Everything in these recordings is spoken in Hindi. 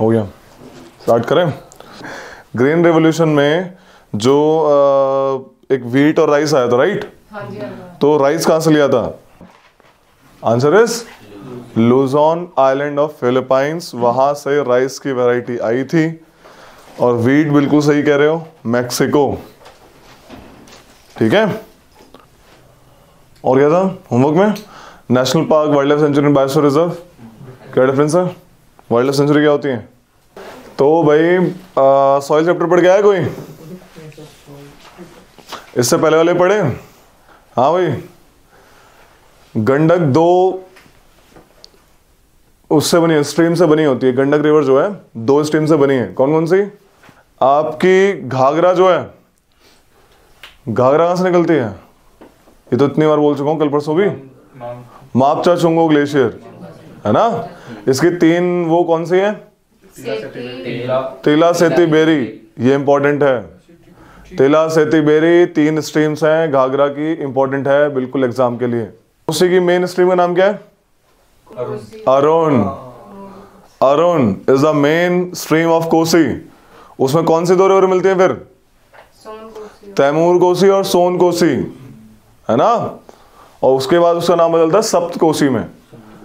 हो गया स्टार्ट करें ग्रीन रेवोल्यूशन में जो एक व्हीट और राइस आया था राइट हाँ, हाँ जी तो राइस कहाँ से लिया था answer is Luzon island of Philippines वहां से राइस की वैरायटी आई थी और व्हीट बिल्कुल सही कह रहे हो मैक्सिको ठीक है और क्या था होमवर्क में national park wild life sanctuary biosphere reserve क्या डिफरेंस है वाइल्ड लाइफ सेंचुरी क्या होती है तो भाई सॉइल चैप्टर पढ़ गया है कोई इससे पहले वाले पढ़े हाँ भाई गंडक दो उससे बनी है स्ट्रीम से बनी होती है गंडक रिवर जो है दो स्ट्रीम से बनी है कौन कौन सी आपकी घाघरा जो है घाघरा कहां से निकलती है ये तो इतनी बार बोल चुका हूं कल परसों भी मापचा चुंगो ग्लेशियर है ना इसकी तीन वो कौन सी है तिला सेती बेरी ये इंपॉर्टेंट है तिला सेती बेरी तीन स्ट्रीम्स हैं घाघरा की इंपॉर्टेंट है बिल्कुल एग्जाम के लिए उसी की मेन स्ट्रीम का नाम क्या है Arun Arun is the main stream of Kosi उसमें कौन सी दो रिवर मिलती है फिर तैमूर कोसी और सोन कोसी है ना और उसके बाद उसका नाम बदलता है सप्त कोसी में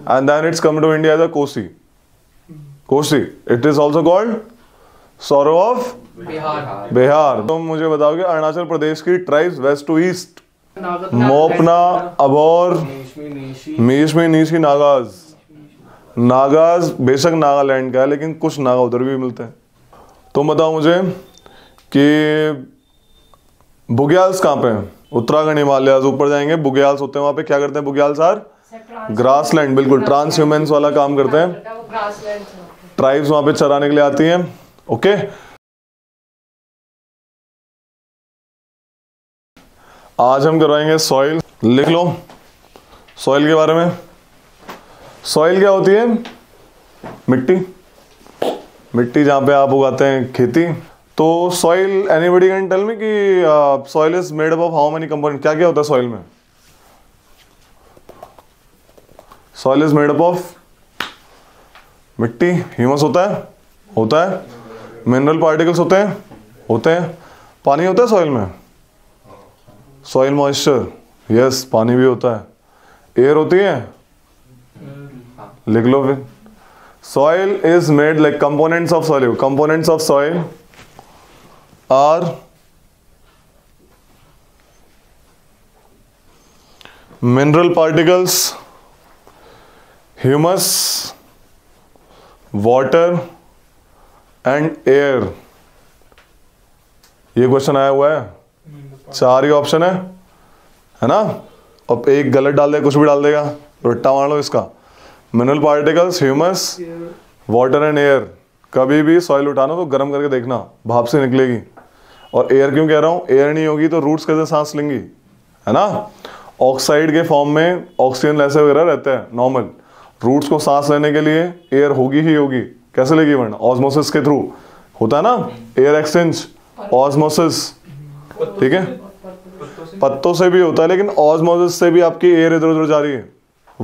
and then it's come to India as a Kosi. Kosi. It is also called Sorrow of Bihar. Bihar. तुम तो मुझे बताओगे अरुणाचल प्रदेश की tribes west to east Monpa Abor Mishmi Nishi Nagas Nagas बेशक नागालैंड का है लेकिन कुछ नागा उधर भी मिलते हैं तुम बताओ मुझे कि बुग्याल्स कहाँ पे हैं उत्तराखंड हिमालय ऊपर जाएंगे बुग्याल्स होते हैं वहाँ पे क्या करते हैं बुग्याल्स आर ग्रास लैंड बिल्कुल ट्रांस ह्यूमेंस वाला काम करते हैं ट्राइब्स वहां पे चराने के लिए आती हैं ओके आज हम करवाएंगे सॉइल लिख लो सॉइल के बारे में सॉइल क्या होती है मिट्टी मिट्टी जहां पे आप उगाते हैं खेती तो soil anybody can tell me कि soil is made up of how many component क्या क्या होता है सॉइल में soil is made up of मिट्टी ह्यूमस होता है होता है मिनरल पार्टिकल्स होते हैं होते हैं पानी होता है सॉइल में सॉइल मॉइस्चर यस पानी भी होता है एयर होती है लिख लो फिर soil is made like components of soil components of soil are mineral particles humus water and air ये क्वेश्चन आया हुआ है चार ही ऑप्शन है है ना अब एक गलत डाल दे कुछ भी डाल देगा रट्टा मार लो इसका mineral particles humus water and air कभी भी सॉइल उठाना तो गर्म करके देखना भाप से निकलेगी और एयर क्यों कह रहा हूँ एयर नहीं होगी तो रूट्स कैसे सांस लेंगी है ना ऑक्साइड के फॉर्म में ऑक्सीजन ऐसे वगैरह रहते हैं नॉर्मल रूट्स को सांस लेने के लिए एयर होगी ही होगी कैसे लेगी वर्ण ऑस्मोसिस के थ्रू होता है ना एयर एक्सचेंज ऑस्मोसिस ठीक है पत्तों से भी होता है लेकिन ऑस्मोसिस से भी आपकी एयर इधर उधर जा रही है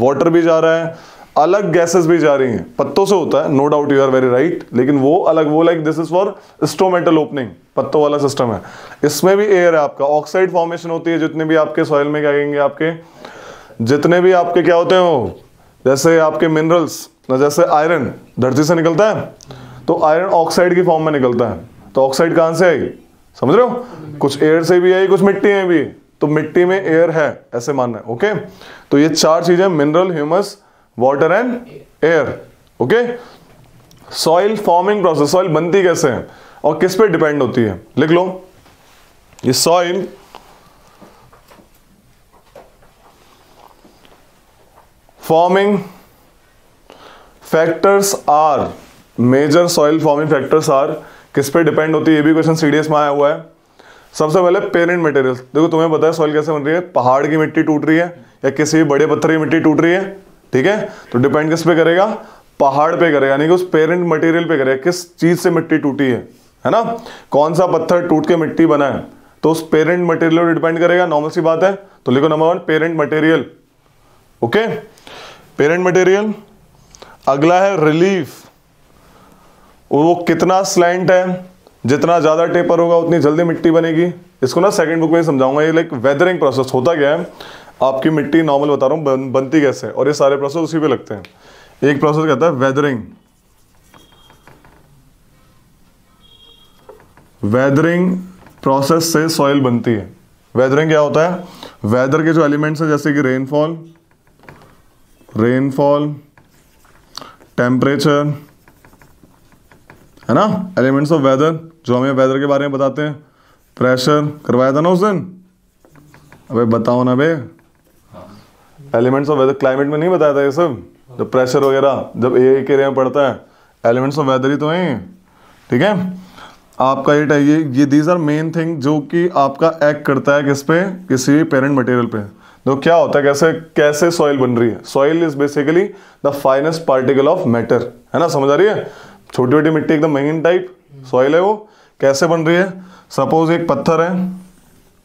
वाटर भी जा रहा है अलग गैसेस भी जा रही हैं पत्तों से होता है no doubt you are very right लेकिन वो अलग वो like this is for stomatal opening पत्तों वाला सिस्टम है इसमें भी एयर है आपका ऑक्साइड फॉर्मेशन होती है जितने भी आपके सॉइल में क्या कहेंगे आपके जितने भी आपके क्या होते हैं वो जैसे आपके मिनरल्स जैसे आयरन धरती से निकलता है तो आयरन ऑक्साइड की फॉर्म में निकलता है तो ऑक्साइड कहां से आई समझ रहे हो कुछ एयर से भी आई कुछ मिट्टी में भी तो मिट्टी में एयर है ऐसे मानना है ओके तो ये चार चीजें mineral humus water and air okay soil forming process soil बनती कैसे है और किस पे डिपेंड होती है लिख लो ये soil forming factors are major soil forming factors are किस पे डिपेंड होती है ये भी क्वेश्चन सीडीएस में आया हुआ है सबसे पहले पेरेंट मटेरियल देखो तुम्हें पता है सॉइल कैसे बन रही है पहाड़ की मिट्टी टूट रही है या किसी भी बड़े पत्थर की मिट्टी टूट रही है ठीक है तो डिपेंड किस पे करेगा पहाड़ पे करेगा यानी कि उस पेरेंट मटेरियल पे करेगा किस चीज से मिट्टी टूटी है है ना कौन सा पत्थर टूट के मिट्टी बना है तो उस पेरेंट मटेरियल पर डिपेंड करेगा नॉर्मल सी बात है तो लिखो number one parent material okay parent material अगला है रिलीफ वो कितना स्लैंट है जितना ज़्यादा टेपर होगा उतनी जल्दी मिट्टी बनेगी इसको ना सेकंड बुक में समझाऊंगा ये लाइक वेदरिंग प्रोसेस होता क्या है आपकी मिट्टी नॉर्मल बता रहा हूँ बन, बनती कैसे और ये सारे प्रोसेस उसी पे लगते हैं एक प्रोसेस कहता है वेदरिंग वेदरिंग प्रोसेस से सॉइल बनती है वेदरिंग क्या होता है वेदर के जो एलिमेंट्स हैं जैसे कि रेनफॉल रेनफॉल टेम्परेचर है ना एलिमेंट्स ऑफ वेदर जो हमें वेदर के बारे में बताते हैं प्रेशर करवाया था ना उस दिन अबे बताओ ना बे एलिमेंट्स ऑफ वेदर क्लाइमेट में नहीं बताया था ये सब जब प्रेशर वगैरह जब ए के एरिया में पड़ता है एलिमेंट्स ऑफ वेदर ही तो हैं ठीक है आपका ये ये दीज आर मेन थिंग जो कि आपका एक्ट करता है किस पे किसी पेरेंट मटेरियल पे तो क्या होता है कैसे कैसे सॉइल बन रही है soil is basically the finest particle of matter है ना समझ आ रही है छोटी छोटी मिट्टी एकदम महीन टाइप सॉइल है वो कैसे बन रही है सपोज एक पत्थर है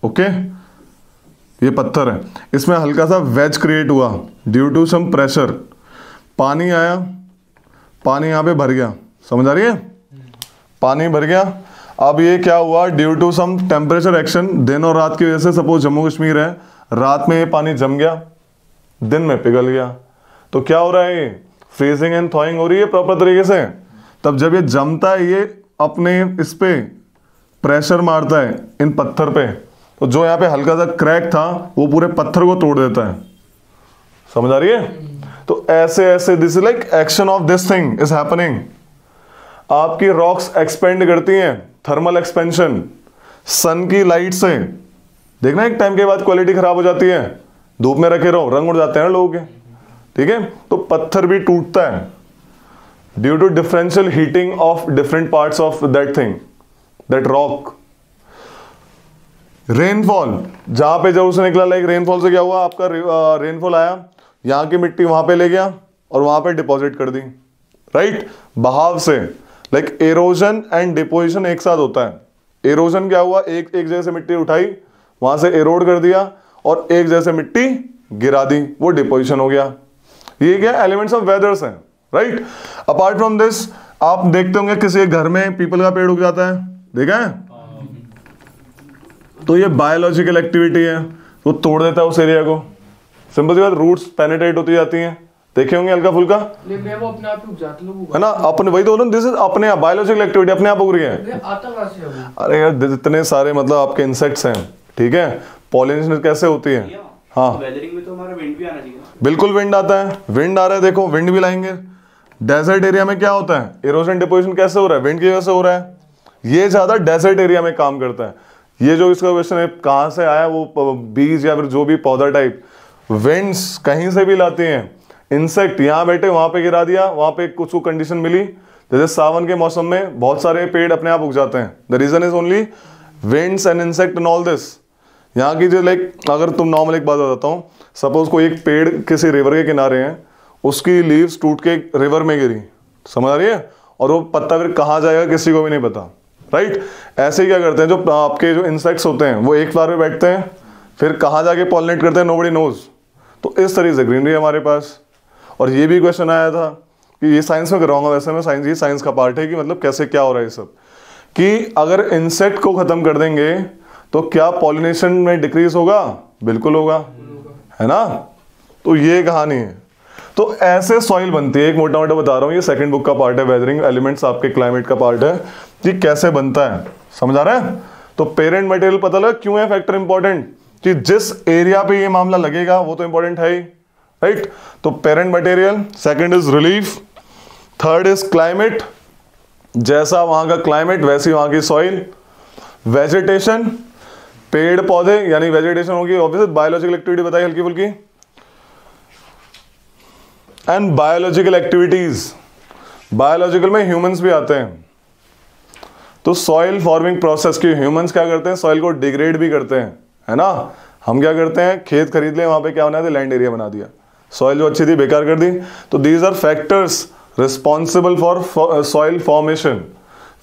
ओके okay? ये पत्थर है इसमें हल्का सा वेज क्रिएट हुआ ड्यू टू सम प्रेशर पानी आया पानी यहाँ पे भर गया समझ आ रही है पानी भर गया अब ये क्या हुआ due to some temperature action दिन और रात की वजह से सपोज जम्मू कश्मीर है रात में ये पानी जम गया दिन में पिघल गया तो क्या हो रहा है ये फ्रीजिंग एंड थॉइंग हो रही है प्रॉपर तरीके से तब जब ये जमता है ये अपने इस पे प्रेशर मारता है इन पत्थर पे तो जो यहाँ पे हल्का सा क्रैक था वो पूरे पत्थर को तोड़ देता है समझ आ रही है तो ऐसे ऐसे this is like action of this thing is happening आपकी रॉक्स एक्सपेंड करती हैं थर्मल एक्सपेंशन सन की लाइट से देखना एक टाइम के बाद क्वालिटी खराब हो जाती है धूप में रखे रहो रंग उड़ जाते हैं लोगों के ठीक है तो पत्थर भी टूटता है due to differential heating of different parts of that thing that rock rainfall जहां पे जरूर से निकला लाइक रेनफॉल से क्या हुआ आपका रेनफॉल uh, आया यहां की मिट्टी वहां पे ले गया और वहां पे डिपॉजिट कर दी राइट right? बहाव से लाइक एरोजन एंड डिपोजिशन एक साथ होता है एरोजन क्या हुआ एक एक जगह से मिट्टी उठाई वहां से एरोड कर दिया और एक जैसे मिट्टी गिरा दी वो डिपोजिशन हो गया ये क्या एलिमेंट्स ऑफ वेदर्स हैं राइट अपार्ट फ्रॉम दिस आप देखते होंगे किसी घर में पीपल का पेड़ उग जाता है देखा है तो ये बायोलॉजिकल एक्टिविटी है वो तोड़ देता है उस एरिया को सिंपल सी बात रूट्स पेनेटेट होती जाती हैं देखे होंगे हल्का फुल्का है ना अपने वही तो बोलो दिस इज अपने आप बायोलॉजिकल एक्टिविटी अपने आप उग रही है अरे यार इतने सारे मतलब आपके इंसेक्ट्स हैं ठीक है पॉलिनेशन कैसे होती है हाँ वेदरिंग में तो हमारा विंड भी आना चाहिए बिल्कुल विंड आता है विंड आ रहा है देखो विंड भी लाएंगे डेजर्ट एरिया में क्या होता है इरोजन डिपोजिशन कैसे हो रहा है विंड की वजह से हो रहा है ये ज़्यादा डेजर्ट एरिया में काम करता है ये जो इसका क्वेश्चन है कहां से आया वो बीज या फिर जो भी पौधा टाइप विंड्स कहीं से भी लाती हैं इंसेक्ट यहां बैठे वहां पे गिरा दिया वहां पे कुछ को कंडीशन मिली जैसे सावन के मौसम में बहुत सारे पेड़ अपने आप उग जाते हैं the reason is only winds and insect and all this यहाँ की जो लाइक अगर तुम नॉर्मल एक बात बताता हूँ सपोज कोई एक पेड़ किसी रिवर के किनारे हैं उसकी लीव्स टूट के रिवर में गिरी समझ आ रही है और वो पत्ता फिर कहाँ जाएगा किसी को भी नहीं पता राइट ऐसे ही क्या करते हैं जो आपके जो इंसेक्ट्स होते हैं वो एक फ्लावर में बैठते हैं फिर कहाँ जाके पॉलिनेट करते हैं नो बड़ी नोज तो इस तरीके से ग्रीनरी हमारे पास और ये भी क्वेश्चन आया था कि ये साइंस में कराऊंगा वैसे मैं साइंस ये साइंस का पार्ट है कि मतलब कैसे क्या हो रहा है ये सब कि अगर इंसेक्ट को ख़त्म कर देंगे तो क्या पॉलिनेशन में डिक्रीज होगा बिल्कुल होगा है ना तो ये कहानी है तो ऐसे सॉइल बनती है एक मोटा मोटा बता रहा हूं ये सेकंड बुक का पार्ट है वेदरिंग एलिमेंट्स आपके क्लाइमेट का पार्ट है कि कैसे बनता है समझ आ रहा है तो पेरेंट मटेरियल पता लगा क्यों है फैक्टर इंपॉर्टेंट कि जिस एरिया पे ये मामला लगेगा वो तो इंपॉर्टेंट है ही राइट तो parent material second is relief third is climate जैसा वहां का क्लाइमेट वैसी वहां की सॉइल वेजिटेशन पेड़ पौधे यानी वेजिटेशन होगी ऑब्वियस बायोलॉजिकल एक्टिविटी बताई हल्की फुल्की एंड बायोलॉजिकल एक्टिविटीज बायोलॉजिकल में ह्यूमंस भी आते हैं तो सॉइल फॉर्मिंग प्रोसेस की ह्यूमंस क्या करते हैं सॉइल को डिग्रेड भी करते हैं है ना हम क्या करते हैं खेत खरीद लें वहां पे क्या बना दिया लैंड एरिया बना दिया सॉइल जो अच्छी थी बेकार कर दी तो these are factors responsible for soil formation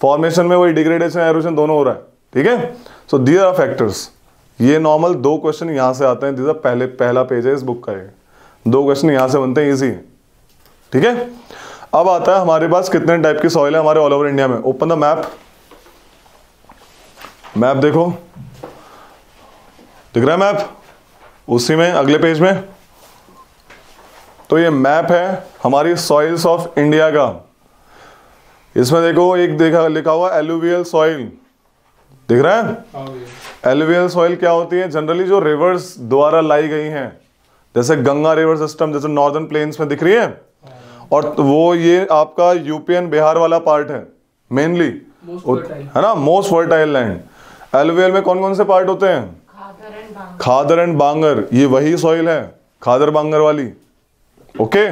formation में वही डिग्रेडेशन एरोशन दोनों हो रहा है ठीक है सो दियर आर फैक्टर्स ये नॉर्मल दो क्वेश्चन यहाँ से आते हैं दीजा पहले पहला पेज है इस बुक का ये दो क्वेश्चन यहाँ से बनते हैं इजी ठीक है अब आता है हमारे पास कितने टाइप की सॉइल है हमारे ऑल ओवर इंडिया में ओपन द मैप मैप देखो दिख रहा है मैप उसी में अगले पेज में तो ये मैप है हमारी सॉइल्स ऑफ इंडिया का इसमें देखो एक देखा लिखा हुआ एलुवियल सॉइल दिख रहा है एलुवियल हाँ सॉइल क्या होती है जनरली जो रिवर्स द्वारा लाई गई हैं जैसे गंगा रिवर सिस्टम जैसे नॉर्दर्न प्लेन्स में दिख रही है हाँ। और तो वो ये आपका यूपीएन बिहार वाला पार्ट है मेनली है ना मोस्ट फर्टाइल लैंड एलुवियल में कौन कौन से पार्ट होते हैं खादर एंड बांगर ये वही सॉइल है खादर बांगर वाली ओके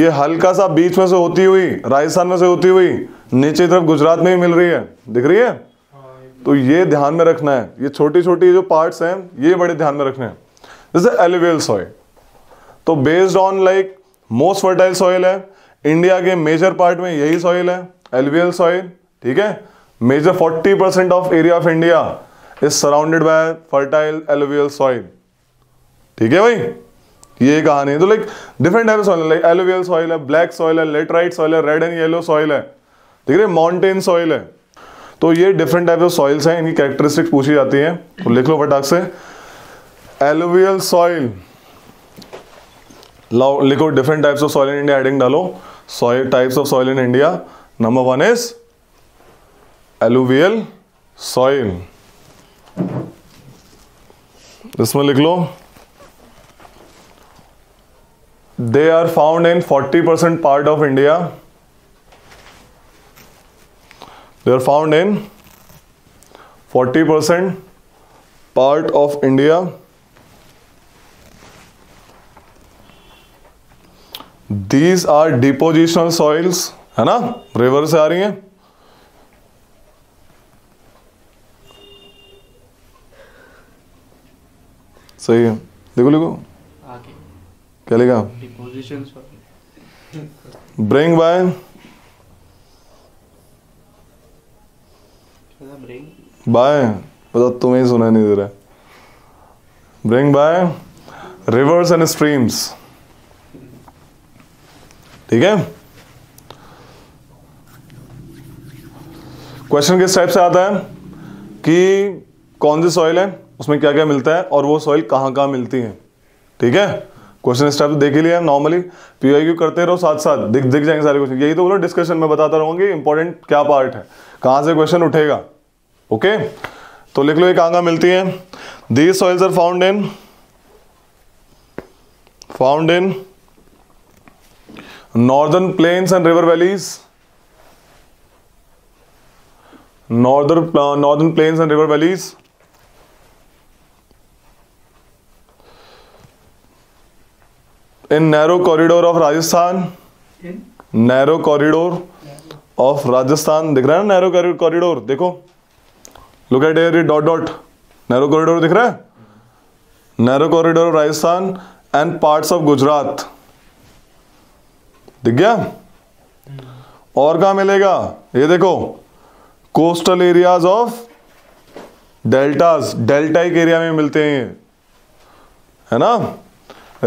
ये हल्का सा बीच में से होती हुई राजस्थान में से होती हुई नीचे तरफ गुजरात में ही मिल रही है दिख रही है तो ये ध्यान में रखना है ये छोटी छोटी जो पार्ट्स हैं ये बड़े ध्यान में रखने हैं जैसे एलिवेल सॉइल तो based on like most fertile soil है इंडिया के मेजर पार्ट में यही सॉइल है एलिवेल सॉइल ठीक है major 40 percent of area of India is surrounded by fertile alluvial soil ठीक है भाई ये कहानी है तो like different type soil like alluvial soil है ब्लैक सॉइल है लेटराइट सॉइल है रेड एंड येलो सॉइल है ठीक है माउंटेन सॉइल है तो ये डिफरेंट टाइप ऑफ सॉइल्स हैं इनकी कैरेक्टरिस्टिक्स पूछी जाती हैं तो लिख लो फटाक से एलोवियल सॉइल लाओ लिखो different types of soil in India heading डालो soil types of soil in India number one is alluvial soil इसमें लिख लो they are found in 40% part of India they are found in 40% part of India these are depositional soils है ना रिवर से आ रही हैं सही है देखो लिखो क्या लिखा ब्रिंग बाय बाय पता तुम्हें सुना नहीं दे रहा bring by rivers and streams ठीक है क्वेश्चन किस टाइप से आता है कि कौन सी सॉइल है उसमें क्या क्या मिलता है और वो सॉइल कहाँ कहाँ मिलती है ठीक है क्वेश्चन इस टाइप से देख ही लिया नॉर्मली क्यू करते रहो साथ साथ दिख दिख जाएंगे सारे क्वेश्चन यही तो बोलो डिस्कशन में बताता रहूंगी इंपॉर्टेंट क्या पार्ट है कहाँ से क्वेश्चन उठेगा ओके तो लिख लो एक आंगा मिलती है these soils are found in found in northern plains and river valleys northern northern plains and river valleys in narrow corridor of Rajasthan narrow corridor of Rajasthan दिख रहा है ना नैरो कॉरिडोर देखो look at air dot dot narrow corridor दिख रहा है narrow corridor Rajasthan and parts of Gujarat दिख गया और कहा मिलेगा ये देखो coastal areas of deltas deltaic area में मिलते हैं है ना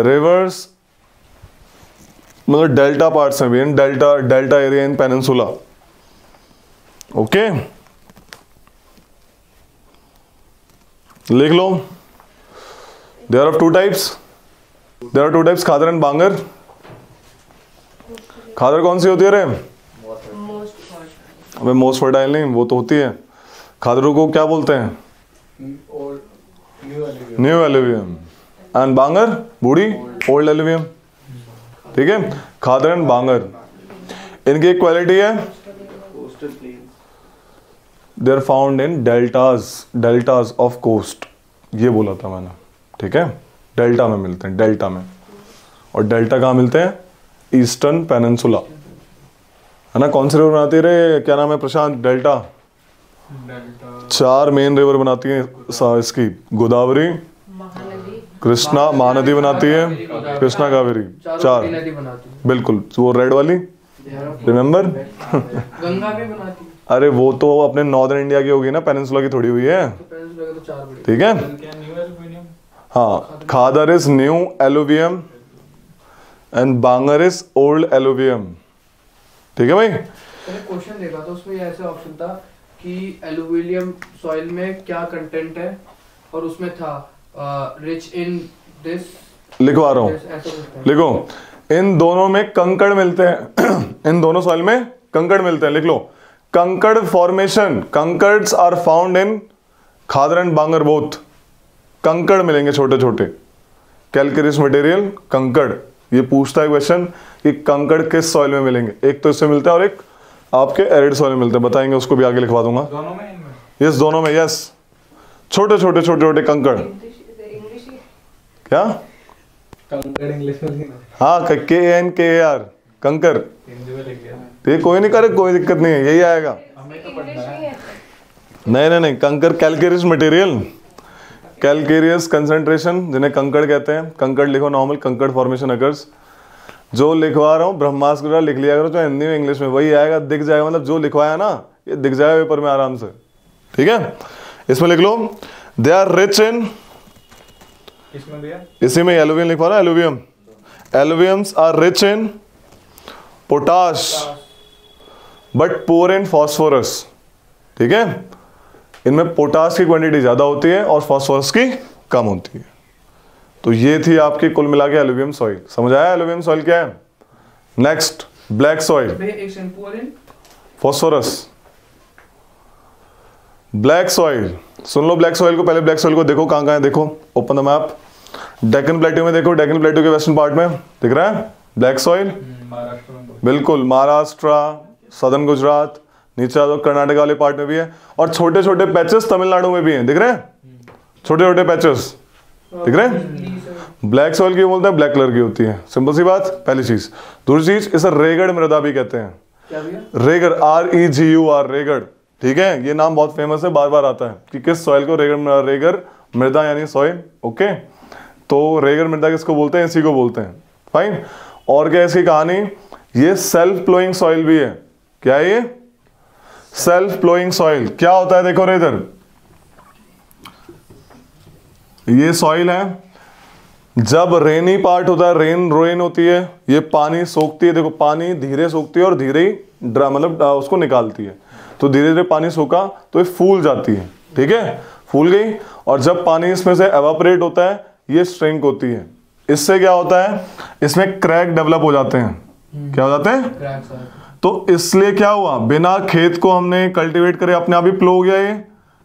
रिवर्स मतलब डेल्टा पार्ट्स में भी delta delta area in peninsula okay okay? लिख लो there are two types there are two types khadar and bangar khadar कौन सी होती है रे अबे मोस्ट फर्टाइल नहीं वो तो होती है खादरों को क्या बोलते हैं new alluvium and Bangar Burhi old alluvium ठीक है खादर एंड बांगर इनकी एक क्वालिटी है they are found in deltas deltas of coast ये बोला था मैंने ठीक है डेल्टा में मिलते हैं डेल्टा में और डेल्टा कहाँ मिलते हैं ईस्टर्न पेनसुला है ना कौन से रिवर बनाती है क्या नाम है प्रशांत डेल्टा चार मेन रिवर बनाती है इसकी गोदावरी कृष्णा महानदी बनाती है कृष्णा कावेरी चार बिल्कुल वो रेड वाली रिमेम्बर गंगा भी बनाती है अरे वो तो अपने नॉर्दर्न इंडिया की होगी ना पेनिनसुला की थोड़ी हुई है तो ठीक है हाँ khadar is new alluvium and bangar is old alluvium ठीक है भाई क्वेश्चन देखा तो उसमें ऐसा ऑप्शन था कि एलुविलियम सॉइल में क्या कंटेंट है और उसमें था रिच इन दिस लिखवा रहा हूँ लिखो इन दोनों में कंकड़ मिलते हैं इन दोनों सॉइल में कंकड़ मिलते हैं लिख लो kankar formation kankar are found in khadar and bangar both कंकड़ मिलेंगे छोटे छोटे कैलकरियस मटेरियल कंकड़ ये पूछता है क्वेश्चन कि कंकड़ किस सॉइल में मिलेंगे एक तो इससे मिलता है और एक आपके एरिड सॉइल में मिलते हैं बताएंगे उसको भी आगे लिखवा दूंगा यस दोनों में यस छोटे छोटे छोटे छोटे कंकड़ क्या कंकड़ इंग्लिश में हाँ K N K R kankar तो ये कोई नहीं करे कोई दिक्कत नहीं है यही आएगा तो नहीं नहीं नहीं kankar calcareous material calcareous concentration जिन्हें कंकड़ कहते हैं कंकड़ लिखो नॉर्मल कंकड़ फॉर्मेशन अकर्स जो लिखवा रहा हूँ ब्रह्मास्त्र लिख लिया करो जो हिंदी में इंग्लिश में वही आएगा दिख जाएगा मतलब जो लिखवाया ना ये दिख जाएगा पेपर में आराम से ठीक है इसमें लिख लो दे आर रिच इन इसी में एलुवियम लिखवा रहा alluvium alluviums are rich in potash but poor in phosphorus ठीक है इनमें पोटास की क्वांटिटी ज़्यादा होती है और फॉस्फोरस की कम होती है तो ये थी आपकी कुल मिला के एल्यूवियम सॉइल समझ आया एल्यूवियम सॉइल क्या है next black soil phosphorus black soil सुन लो ब्लैक सॉइल को पहले ब्लैक सॉइल को देखो कहां कहां है देखो open the map Deccan plateau में देखो डेकन प्लेट्यू के वेस्टर्न पार्ट में दिख रहा है हम्म, ब्लैक सॉइल बिल्कुल महाराष्ट्र सदन गुजरात नीचे आ जाओ वाले पार्ट में भी है और छोटे छोटे पैचेस तमिलनाडु में भी हैं दिख रहे हैं छोटे छोटे पैचेस दिख रहे हैं ब्लैक सॉइल क्यों बोलते हैं ब्लैक कलर की होती है सिंपल सी बात पहली चीज दूसरी चीज इसे रेगड़ मृदा भी कहते हैं regur R E G U R regur ठीक है ये नाम बहुत फेमस है बार बार आता है कि किस सॉइल को रेगड़ रेगर मृदा यानी सॉइल ओके तो रेगर मृदा किसको बोलते हैं इसी को बोलते हैं फाइन और क्या इसकी कहानी ये सेल्फ प्लोइंग सॉइल भी है क्या ये सेल्फ प्लोइंग सॉइल क्या होता है देखो रे इधर ये सॉइल है जब रेनी पार्ट होता है रेन रोइन होती है ये पानी सोखती है देखो पानी धीरे सोखती है और धीरे ही ड्रा मतलब उसको निकालती है तो धीरे धीरे पानी सोखा तो ये फूल जाती है ठीक है फूल गई और जब पानी इसमें से एवापरेट होता है ये स्ट्रिंक होती है इससे क्या होता है इसमें क्रैक डेवलप हो जाते हैं क्या हो जाते हैं तो इसलिए क्या हुआ बिना खेत को हमने कल्टीवेट करे अपने आप ही प्लो हो गया ये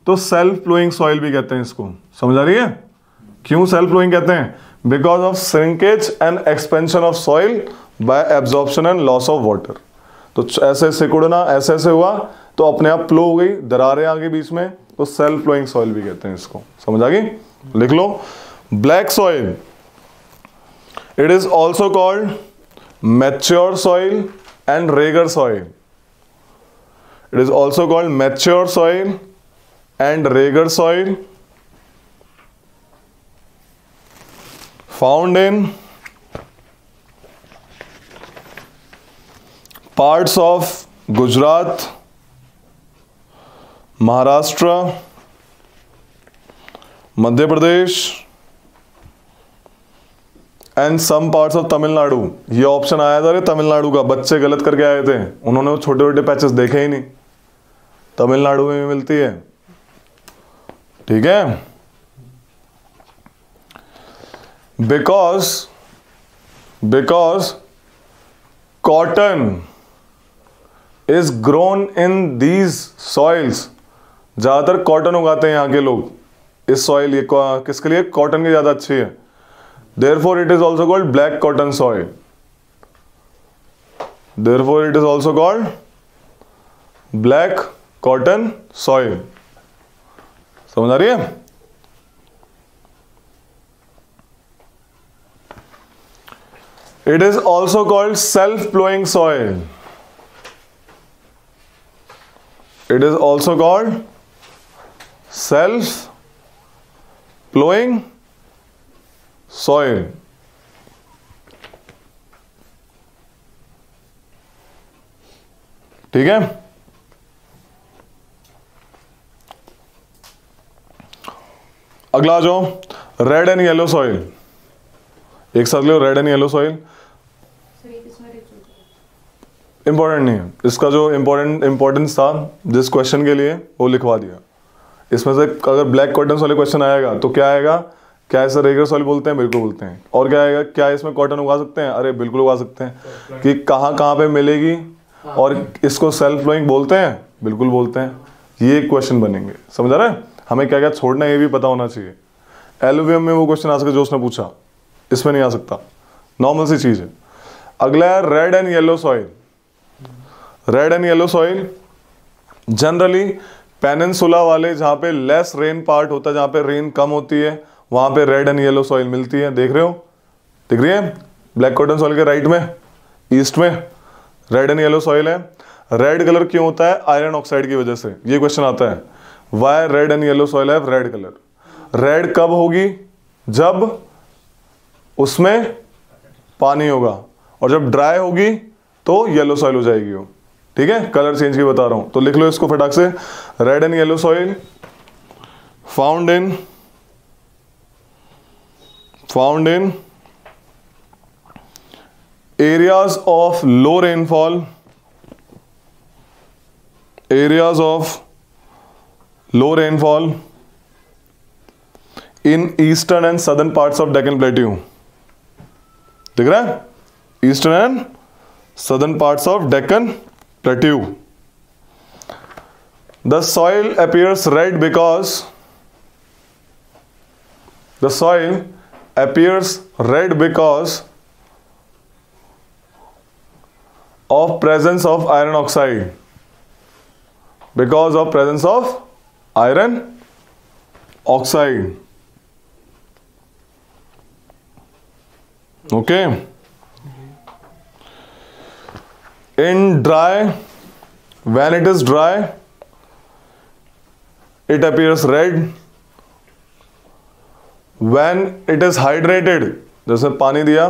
तो सेल्फ प्लोइंग सॉइल भी कहते हैं इसको समझ आ रही है क्यों सेल्फ प्लोइंग कहते हैं because of shrinkage and expansion of soil by absorption and loss of water तो ऐसे सिकुड़ना ऐसे ऐसे हुआ तो अपने आप प्लो हो गई दरारे आगे बीच में तो सेल्फ प्लोइंग सॉइल भी कहते हैं इसको समझ आ गई लिख लो black soil it is also called mature soil and Rager soil. It is also called mature soil and Rager soil. Found in parts of Gujarat, Maharashtra, Madhya Pradesh, and some parts of Tamil Nadu ये ऑप्शन आया था तमिलनाडु का बच्चे गलत करके आए थे उन्होंने वो छोटे छोटे पैचेस देखे ही नहीं तमिलनाडु में भी मिलती है ठीक है because because cotton is grown in these soils ज़्यादातर कॉटन उगाते हैं यहाँ के लोग इस सॉइल ये किसके लिए कॉटन की ज़्यादा अच्छी है therefore it is also called black cotton soil therefore it is also called black cotton soil समझ आ रही है it is also called self flowing soil it is also called self flowing soil ठीक है अगला जो रेड एंड येलो सॉइल एक साथ लो red and yellow soil important नहीं है इसका जो इंपॉर्टेंट इंपॉर्टेंस था जिस क्वेश्चन के लिए वो लिखवा दिया इसमें से अगर ब्लैक कॉटन वाले क्वेश्चन आएगा तो क्या आएगा क्या है सर रेगर सॉइल बोलते हैं बिल्कुल बोलते हैं और क्या आएगा क्या इसमें कॉटन उगा सकते हैं अरे बिल्कुल उगा सकते हैं कि कहाँ कहाँ पे मिलेगी हाँ। और इसको सेल्फ फ्लोइंग बोलते हैं बिल्कुल बोलते हैं ये क्वेश्चन बनेंगे समझ आ रहा है हमें क्या क्या छोड़ना है ये भी पता होना चाहिए एलोवियम में वो क्वेश्चन आ सकता जो उसने पूछा इसमें नहीं आ सकता नॉर्मल सी चीज़ है अगला है red and yellow soil red and yellow soil generally peninsula वाले जहां पे लेस रेन पार्ट होता है जहां पे रेन कम होती है वहां पे रेड एंड येलो सॉइल मिलती है देख रहे हो दिख रही है ब्लैक कॉटन सॉइल के राइट में ईस्ट में रेड एंड येलो सॉइल है रेड कलर क्यों होता है आयरन ऑक्साइड की वजह से ये क्वेश्चन आता है why red and yellow soil है रेड कलर रेड कब होगी जब उसमें पानी होगा और जब ड्राई होगी तो येलो सॉइल हो जाएगी वो ठीक है कलर चेंज की बता रहा हूं तो लिख लो इसको फटाक से red and yellow soil found in found in areas of low rainfall areas of low rainfall in eastern and southern parts of Deccan plateau दिख रहा है eastern and southern part of Deccan plateau the soil appears red because the soil appears red because of presence of iron oxide because of presence of iron oxide okay in dry when it is dry it appears red when it is hydrated जैसे पानी दिया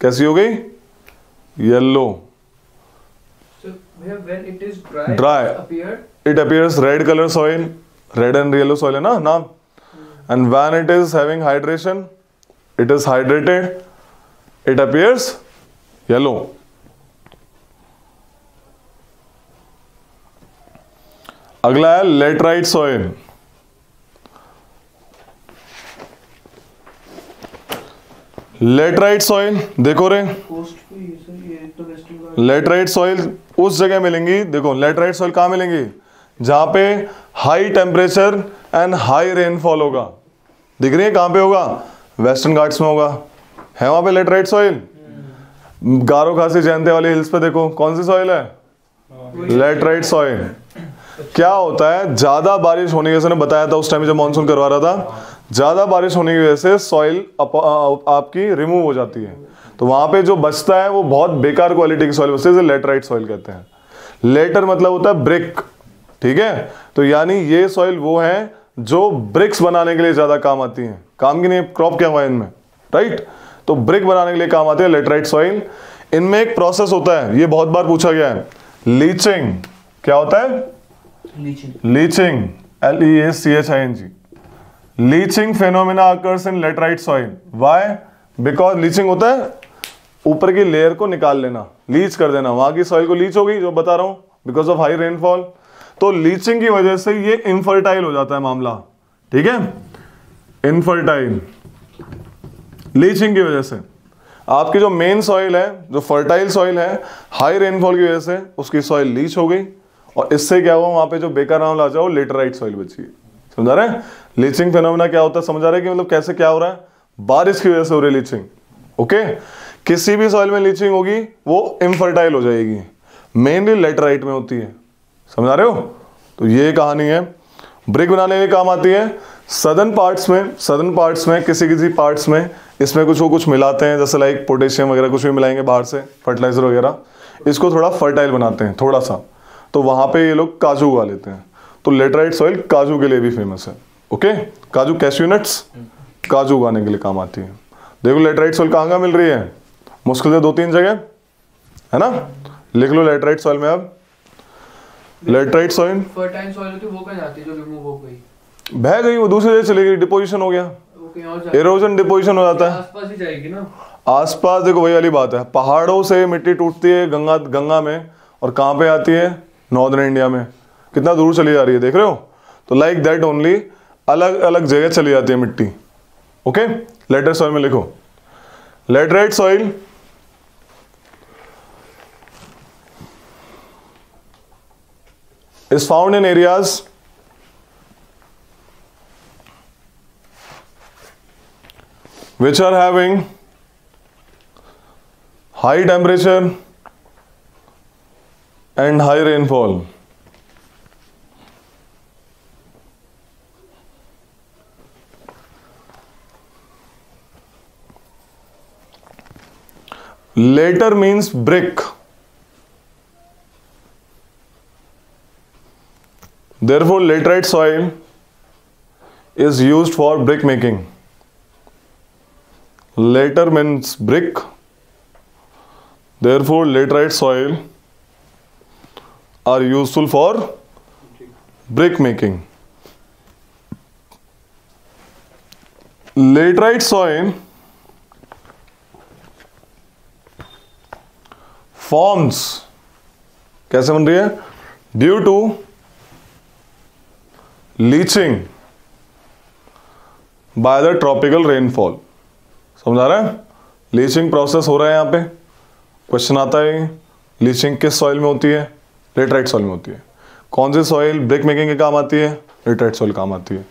कैसी हो गई yellow dry it appears red colour soil red and yellow soil है ना नाम and when it is having hydration it is hydrated it appears yellow अगला है लेटराइट सॉइल लेटराइट सॉइल देखो रे लेटराइट सॉइल उस जगह मिलेंगी देखो लेटराइट सॉइल कहाँ मिलेंगी जहाँ पे high temperature and high rainfall होगा दिख रही है कहाँ पे होगा वेस्टर्न घाट्स में होगा है वहाँ पे लेटराइट सॉइल गारो खासी जयंते वाले हिल्स पे देखो कौन सी सॉइल है लेटराइट सॉइल क्या होता है ज्यादा बारिश होने के बताया था उस टाइम जब मानसून करवा रहा था ज़्यादा बारिश होने की वजह से सॉइल आपकी रिमूव हो जाती है तो वहां पे जो बचता है वो बहुत बेकार क्वालिटी की सॉइल बचती है जिसे लेटराइट सॉइल कहते हैं लेटर मतलब होता है ब्रिक ठीक है तो यानी ये सॉइल वो है जो ब्रिक्स बनाने के लिए ज़्यादा काम आती है काम की नहीं क्रॉप क्या हुआ है इनमें राइट तो ब्रिक बनाने के लिए काम आती है लेटराइट सॉइल इनमें एक प्रोसेस होता है ये बहुत बार पूछा गया है लीचिंग क्या होता है leaching L E S C H I N G leaching phenomena occurs in laterite soil why because leaching होता है ऊपर की लेयर को निकाल लेना लीच कर देना वहां की सॉइल को लीच हो गई जो बता रहा हूं बिकॉज ऑफ हाई रेनफॉल तो लीचिंग की वजह से ये इनफर्टाइल हो जाता है मामला ठीक है इनफर्टाइल लीचिंग की वजह से आपकी जो मेन सॉइल है जो फर्टाइल सॉइल है हाई रेनफॉल की वजह से उसकी सॉइल लीच हो गई और इससे क्या हुआ वहां पे जो बेकार नाम ला जाओ लेटराइट सॉइल बची समझा रहे हैं लीचिंग फेनोमिना क्या होता है समझा रहे कि मतलब कैसे क्या हो रहा है बारिश की वजह से हो रही है लीचिंग ओके किसी भी सॉइल में लीचिंग होगी वो इनफर्टाइल हो जाएगी मेनली लेटराइट में होती है समझा रहे हो तो ये कहानी है ब्रिक बनाने में काम आती है सदन पार्ट्स में सदन पार्ट्स में किसी किसी पार्ट्स में इसमें कुछ वो कुछ मिलाते हैं जैसे लाइक पोटेशियम वगैरह कुछ भी मिलाएंगे बाहर से फर्टिलाइजर वगैरह इसको थोड़ा फर्टाइल बनाते हैं थोड़ा सा तो वहाँ पे ये लोग काजू उगा लेते हैं तो लेटराइट सॉइल काजू के लिए भी फेमस है ओके काजू कैश्यू नट्स काजू उगाने के लिए काम आती है देखो लेटराइट सॉइल कहाँ कहाँ मिल रही है मुश्किल से दो तीन जगह है ना लिख लो लेटराइट सॉइल में अब लेटराइट सॉइल फर्टाइल सॉइल होती वो कहां जाती है जो रिमूव हो गई बह गई वो दूसरी जगह चली गई डिपोजिशन हो गया एरोजन डिपोजिशन हो जाता है आसपास ही जाएगी ना आसपास देखो वही वाली बात है पहाड़ों से मिट्टी टूटती है गंगा गंगा में और कहाँ पे आती है नॉर्दर्न इंडिया में कितना दूर चली जा रही है देख रहे हो तो लाइक दैट ओनली अलग अलग जगह चली जाती है मिट्टी ओके लेटरेट सॉइल में लिखो laterite soil is found in areas which are having high temperature and high rainfall Later means brick. Therefore, laterite soil is used for brick making. Later means brick. Therefore, laterite soil are useful for brick making. Laterite soil forms कैसे बन रही है due to leaching by the tropical rainfall समझा रहे रहा है लीचिंग प्रोसेस हो रहा है यहां पे क्वेश्चन आता है लीचिंग किस सॉइल में होती है लेटराइट सॉइल में होती है कौन सी सॉइल ब्रेक मेकिंग के काम आती है लेटराइट सॉइल काम आती है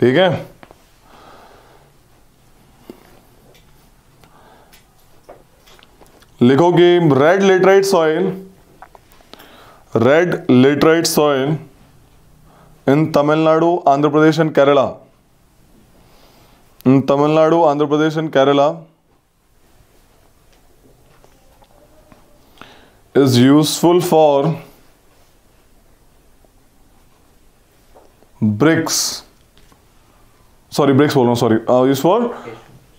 ठीक है लिखोगे red laterite soil red laterite soil in Tamil Nadu Andhra Pradesh and Kerala in Tamil Nadu Andhra Pradesh and Kerala is useful for bricks sorry bricks बोल रहा हूं sorry use for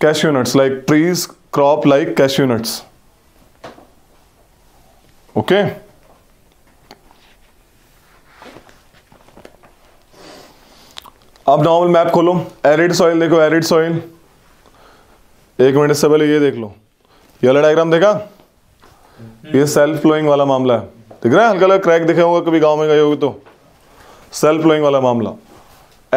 cash units like trees crop like cash units Okay? अब नॉर्मल मैप खोलो एरिड सॉइल देखो एरिड सॉइल एक मिनट से पहले ये देख लो ये वाला डायग्राम देखा ये सेल्फ फ्लोइंग वाला मामला है देख रहे है हल्का हल्का क्रैक दिखा होगा कभी गांव में गए होगे तो सेल्फ फ्लोइंग वाला मामला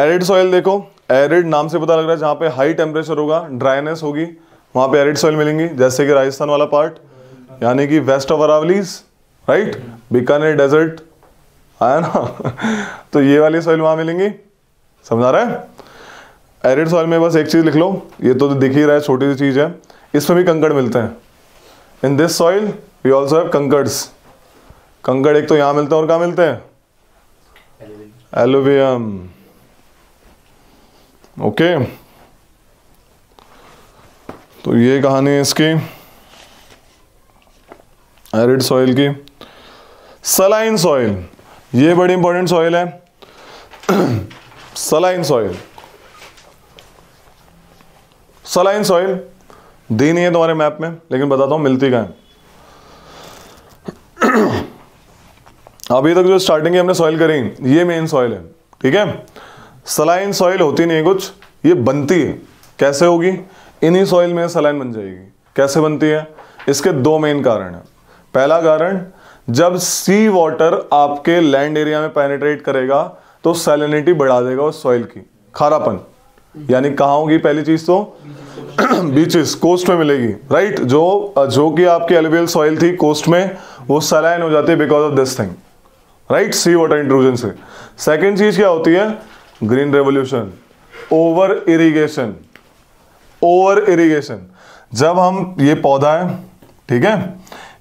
एरिड सॉइल देखो एरिड नाम से पता लग रहा है जहां पे हाई टेम्परेचर होगा ड्राइनेस होगी वहां पे एरिड सॉइल मिलेंगी जैसे कि राजस्थान वाला पार्ट यानी कि west of Aravallis right Bikaner desert आया ना तो ये वाली सॉइल वहां मिलेंगी समझा रहा है एरिड सॉइल में बस एक चीज़ लिख लो ये तो दिख ही रहा है छोटी सी चीज़ है इसमें भी कंकड़ मिलते हैं in this soil we also have kankar kankar एक तो यहां मिलते हैं और कहा मिलते हैं एलोवियम ओके okay. तो ये कहानी है इसकी एरिड सॉइल की सलाइन सॉइल ये बड़ी इंपॉर्टेंट सॉइल है सलाइन सॉइल सलाइन सॉइल दी नहीं है तुम्हारे मैप में लेकिन बताता हूं मिलती कहा है अभी तक जो स्टार्टिंग हमने सॉइल करी ये मेन सॉइल है ठीक है सलाइन सॉइल होती नहीं है कुछ ये बनती है कैसे होगी इन्हीं सॉइल में सलाइन बन जाएगी कैसे बनती है इसके दो मेन कारण है पहला कारण जब सी वाटर आपके लैंड एरिया में पेनेट्रेट करेगा तो सैलिनिटी बढ़ा देगा उस सॉइल की खारापन यानी कहा होगी पहली चीज तो बीचेस कोस्ट में मिलेगी राइट जो जो कि आपकी एलिवियल सॉइल थी कोस्ट में वो सलाइन हो जाती है because of this thing right sea water intrusion से सेकेंड चीज क्या होती है green revolution over irrigation over irrigation जब हम ये पौधा है ठीक है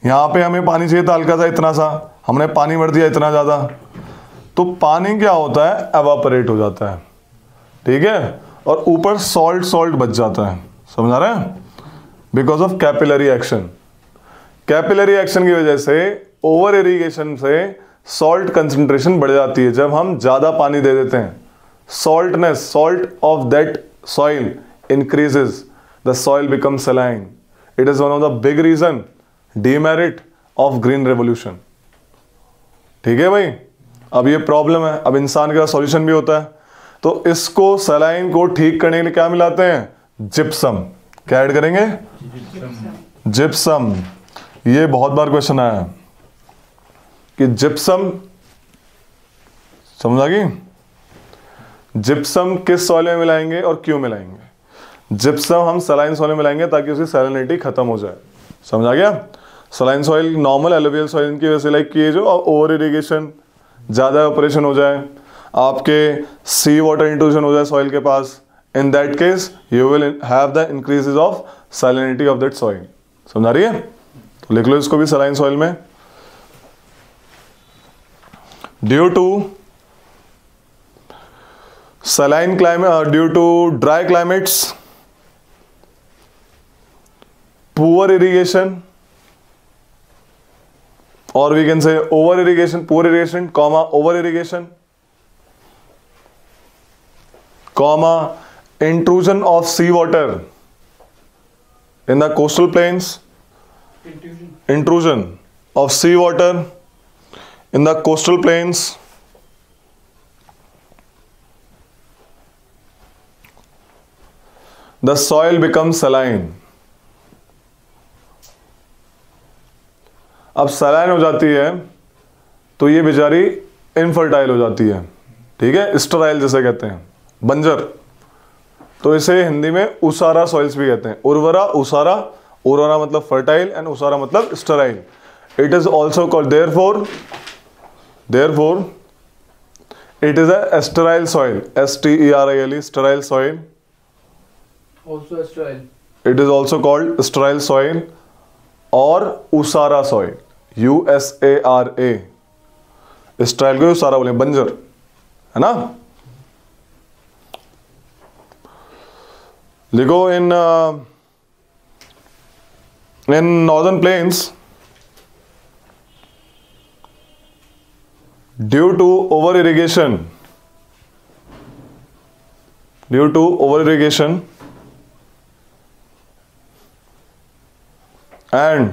यहाँ पे हमें पानी चाहिए था हल्का सा इतना सा हमने पानी भर दिया इतना ज़्यादा तो पानी क्या होता है एवापरेट हो जाता है ठीक है और ऊपर सॉल्ट सॉल्ट बच जाता है समझा रहे हैं because of capillary action capillary action की वजह से ओवर इरीगेशन से सॉल्ट कंसेंट्रेशन बढ़ जाती है जब हम ज़्यादा पानी दे देते हैं saltness salt of that soil increases the soil become saline it is one of the big reason demerit of green revolution ठीक है भाई अब ये प्रॉब्लम है अब इंसान का सॉल्यूशन भी होता है तो इसको सलाइन को ठीक करने के लिए क्या मिलाते हैं जिप्सम क्या ऐड करेंगे जिप्सम ये बहुत बार क्वेश्चन आया है कि जिप्सम समझा कि जिप्सम किस सॉइल में मिलाएंगे और क्यों मिलाएंगे जिप्सम हम सलाइन सॉइल में मिलाएंगे ताकि उसकी सैलिनिटी खत्म हो जाए समझा गया saline soil normal alluvial soil इनकी वजह से लाइक किए जो ओवर इरीगेशन ज़्यादा ऑपरेशन हो जाए आपके सी वाटर इंट्रूजन हो जाए सॉइल के पास in that case you will have the increases of salinity of that soil समझा रही है तो लिख लो इसको भी सलाइन सॉइल में due to saline climate due to dry climates poor irrigation or we can say over irrigation, poor irrigation, comma, over irrigation, comma, intrusion of seawater in the coastal plains, intrusion, intrusion of seawater in the coastal plains. The soil becomes saline. अब सलाइन हो जाती है तो ये बेचारी इनफर्टाइल हो जाती है ठीक है स्टराइल जैसे कहते हैं बंजर तो इसे हिंदी में उसारा सॉइल्स भी कहते हैं उर्वरा उसारा उर्वरा मतलब फर्टाइल एंड उसारा मतलब sterile it is also called therefore therefore it is sterile soil S T E R I L l e sterile soil also sterile it is और usara soil U S A R A style को सारा बोले बंजर है ना लिखो in in northern plains due to over irrigation due to over irrigation and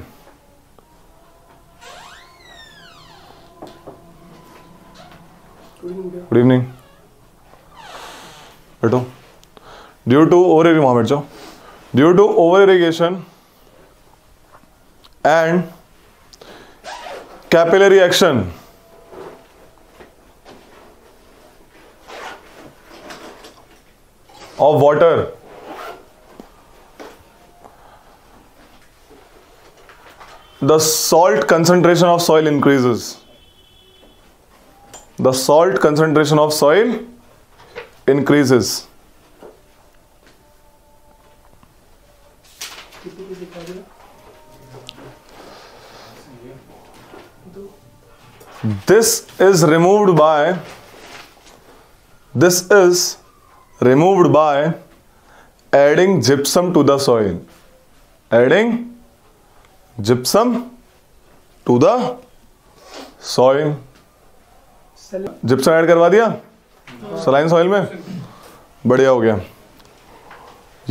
good evening बैठो ड्यू टू ओवर वहां बैठ जाओ due to over irrigation and capillary action of water the salt concentration of soil increases. The salt concentration of soil increases. This is removed by this is removed by adding gypsum to the soil. Adding gypsum to the soil gypsum add करवा दिया सलाइन सॉइल में बढ़िया हो गया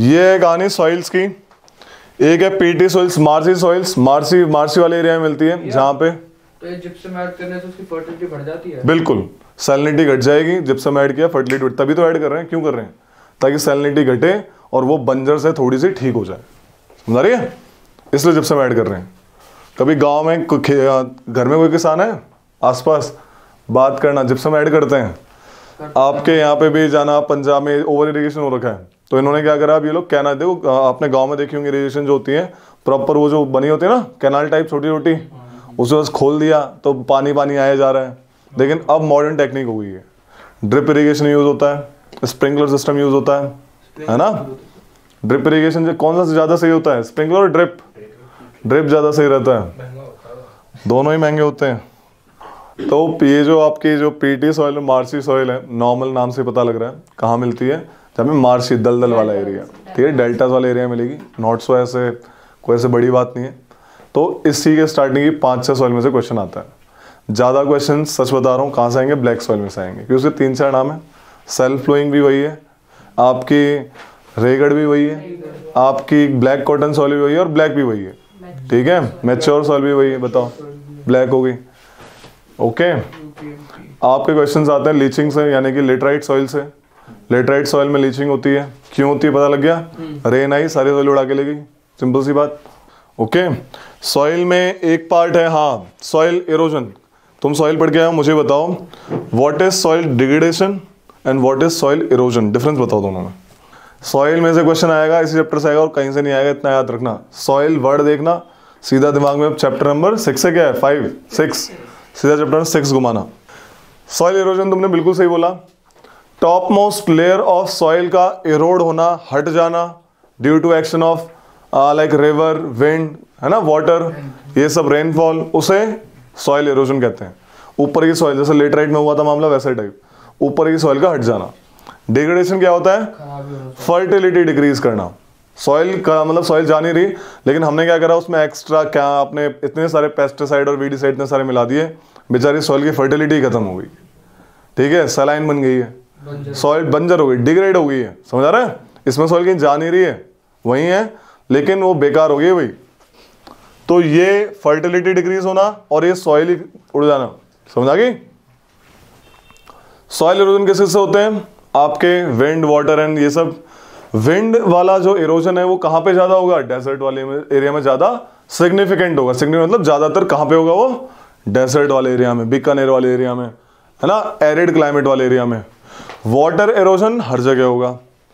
ये है कहानी सॉइल्स की एक है peaty soils marshy soils marshy marshy वाले एरिया में मिलती है जहां पे तो जिप्सम ऐड करने से उसकी फर्टिलिटी बढ़ जाती है बिल्कुल सैलिनिटी घट जाएगी जिप्सम ऐड किया फर्टिलिटी तभी तो ऐड कर रहे हैं क्यों कर रहे हैं ताकि सैलिनिटी घटे और वो बंजर से थोड़ी सी ठीक हो जाए समझा रही है इसलिए जिप्सम ऐड कर रहे हैं कभी गांव में घर में कोई किसान है आसपास बात करना जिप्सम ऐड करते हैं आपके यहाँ पे भी जाना पंजाब में ओवर इरीगेशन हो रखा है तो इन्होंने क्या करा अब ये लोग कैनाल देखो आपने गांव में देखी होंगी इरीगेशन जो होती है प्रॉपर वो जो बनी होती है ना कैनाल टाइप छोटी छोटी उसे बस खोल दिया तो पानी पानी आया जा रहा है लेकिन अब मॉडर्न टेक्निक हो गई है ड्रिप इरीगेशन यूज़ होता है स्प्रिंकलर सिस्टम यूज़ होता है है ना ड्रिप इरीगेशन कौन सा ज़्यादा सही होता है स्प्रिंकलर और ड्रिप ड्रिप ज़्यादा सही रहता है दोनों ही महंगे होते हैं तो ये जो आपकी जो पीटी सॉइल और मार्सी सॉइल है नॉर्मल नाम से पता लग रहा है कहाँ मिलती है जब मार्सी दल दल वाला एरिया ठीक है डेल्टाज वाला एरिया मिलेगी नॉट सो ऐसे कोई ऐसे बड़ी बात नहीं है तो इसी के स्टार्टिंग की पाँच छः सॉइल में से क्वेश्चन आता है ज़्यादा क्वेश्चन सच बता रहा हूँ कहाँ से आएंगे ब्लैक सॉइल में से आएंगे क्योंकि उसके तीन चार नाम है सेल्फ फ्लोइंग भी वही है आपकी रेगड़ भी वही है आपकी ब्लैक कॉटन सॉइल भी वही है और ब्लैक भी वही है ठीक है मैच्योर सॉल्व भी वही बताओ ब्लैक होगी ओके आपके क्वेश्चन आते हैं लीचिंग से यानी कि लेटराइट सॉइल से लेटराइट सॉइल में लीचिंग होती है क्यों होती है पता लग गया रेन आई सारी सॉइल उड़ा के ले गई सिंपल सी बात ओके सॉइल में एक पार्ट है हाँ सॉइल इरोजन तुम सॉइल पढ़ के आओ मुझे बताओ what is soil degradation and what is soil erosion difference बताओ दोनों में सॉइल में से क्वेश्चन आएगा इसी चैप्टर से आएगा और कहीं से नहीं आएगा इतना याद रखना सॉइल वर्ड देखना सीधा दिमाग में चैप्टर नंबर सिक्स है क्या है फाइव सिक्स सीधा चैप्टर नंबर सिक्स घुमाना सॉइल इरोजन तुमने बिल्कुल सही बोला top most layer of soil का इरोड होना हट जाना due to action of like river wind है ना वाटर ये सब रेनफॉल उसे सॉइल इरोजन कहते हैं ऊपर की सॉइल जैसे लेटराइट में हुआ था मामला वैसा टाइप ऊपर की सॉइल का हट जाना डिग्रेडेशन क्या होता है फर्टिलिटी डिक्रीज करना सॉइल का मतलब सॉइल जा नहीं रही लेकिन हमने क्या करा उसमें एक्स्ट्रा क्या आपने इतने सारे पेस्टिसाइड और वीडीसाइड इतने सारे मिला दिए बेचारी सॉइल की फर्टिलिटी खत्म हो गई ठीक है सलाइन बन गई है सॉइल बंजर हो गई डिग्रेड हो गई है समझ आ रहा है इसमें सॉइल कहीं जा नहीं रही है वही है लेकिन वो बेकार हो गई भाई तो ये फर्टिलिटी डिक्रीज होना और ये सॉइल उड़ जाना समझ आ गई सॉइल इरोजन किस से होते हैं आपके विंड वाटर एंड ये सब विंड वाला जो इरोजन है वो कहां पे ज़्यादा होगा डेजर्ट वाले एरिया में ज़्यादा सिग्निफिकेंट होगा सिग्निफिकेंट मतलब ज़्यादातर कहां पे होगा वो डेजर्ट वाले एरिया में बीकानेर वाले एरिया में है ना एरिड क्लाइमेट वाले एरिया में वाटर एरोजन हर जगह होगा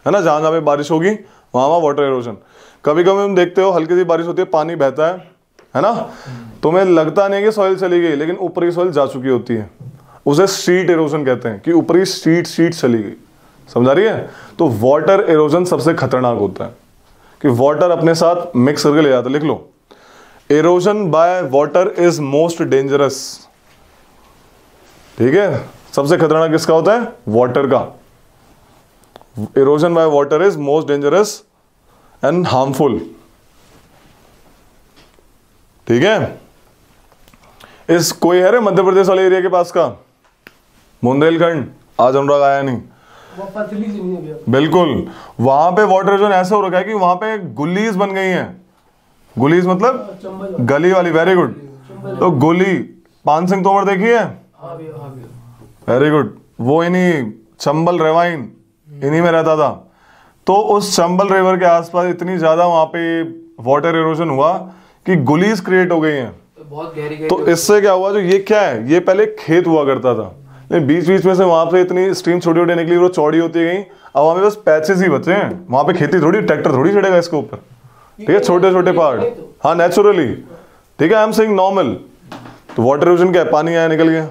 है ना जहां जहां पे बारिश होगी वहां वहां वाटर इरोजन कभी कभी हम देखते हो हल्की सी बारिश होती है पानी बहता है है ना तुम्हें तो लगता नहीं कि सॉइल चली गई लेकिन ऊपर की सॉइल जा चुकी होती है उसे स्ट्रीट इरोजन कहते हैं कि ऊपरी स्ट्रीट स्ट्रीट सीट चली गई समझा रही है तो वाटर एरोजन सबसे खतरनाक होता है कि वाटर अपने साथ मिक्स करके ले जाता है लिख लो erosion by water is most dangerous ठीक है सबसे खतरनाक किसका होता है वाटर का erosion by water is most dangerous and harmful ठीक है इस कोई है मध्य प्रदेश वाले एरिया के पास का बुंदेलखंड आज अनुराग आया नहीं बिल्कुल वहां पे वाटर जोन ऐसा हो रखा है कि वहां पे गुलीज बन गई हैं गुलीज मतलब हाँ, गली वाली वेरी गुड तो गोली पान सिंह तोमर देखी है वेरी हाँ गुड हाँ वो इन्हीं चंबल रेवाइन इन्हीं में रहता था तो उस चंबल रिवर के आसपास इतनी ज्यादा वहां पे वाटर इरोजन हुआ कि गुलीज क्रिएट हो गई हैं तो, तो इससे क्या हुआ जो ये क्या है ये पहले खेत हुआ करता था नहीं बीच बीच में से वहाँ पे इतनी स्ट्रीम छोटी छोटी निकली वो चौड़ी होती गई अब हमें बस पैचेस ही बचे हैं वहाँ पे खेती थोड़ी ट्रैक्टर थोड़ी चढ़ेगा इसके ऊपर ठीक है छोटे छोटे पार्ट हाँ नेचुरली ठीक है आई एम सेइंग नॉर्मल तो वाटर इरोजन क्या है पानी आया निकल गया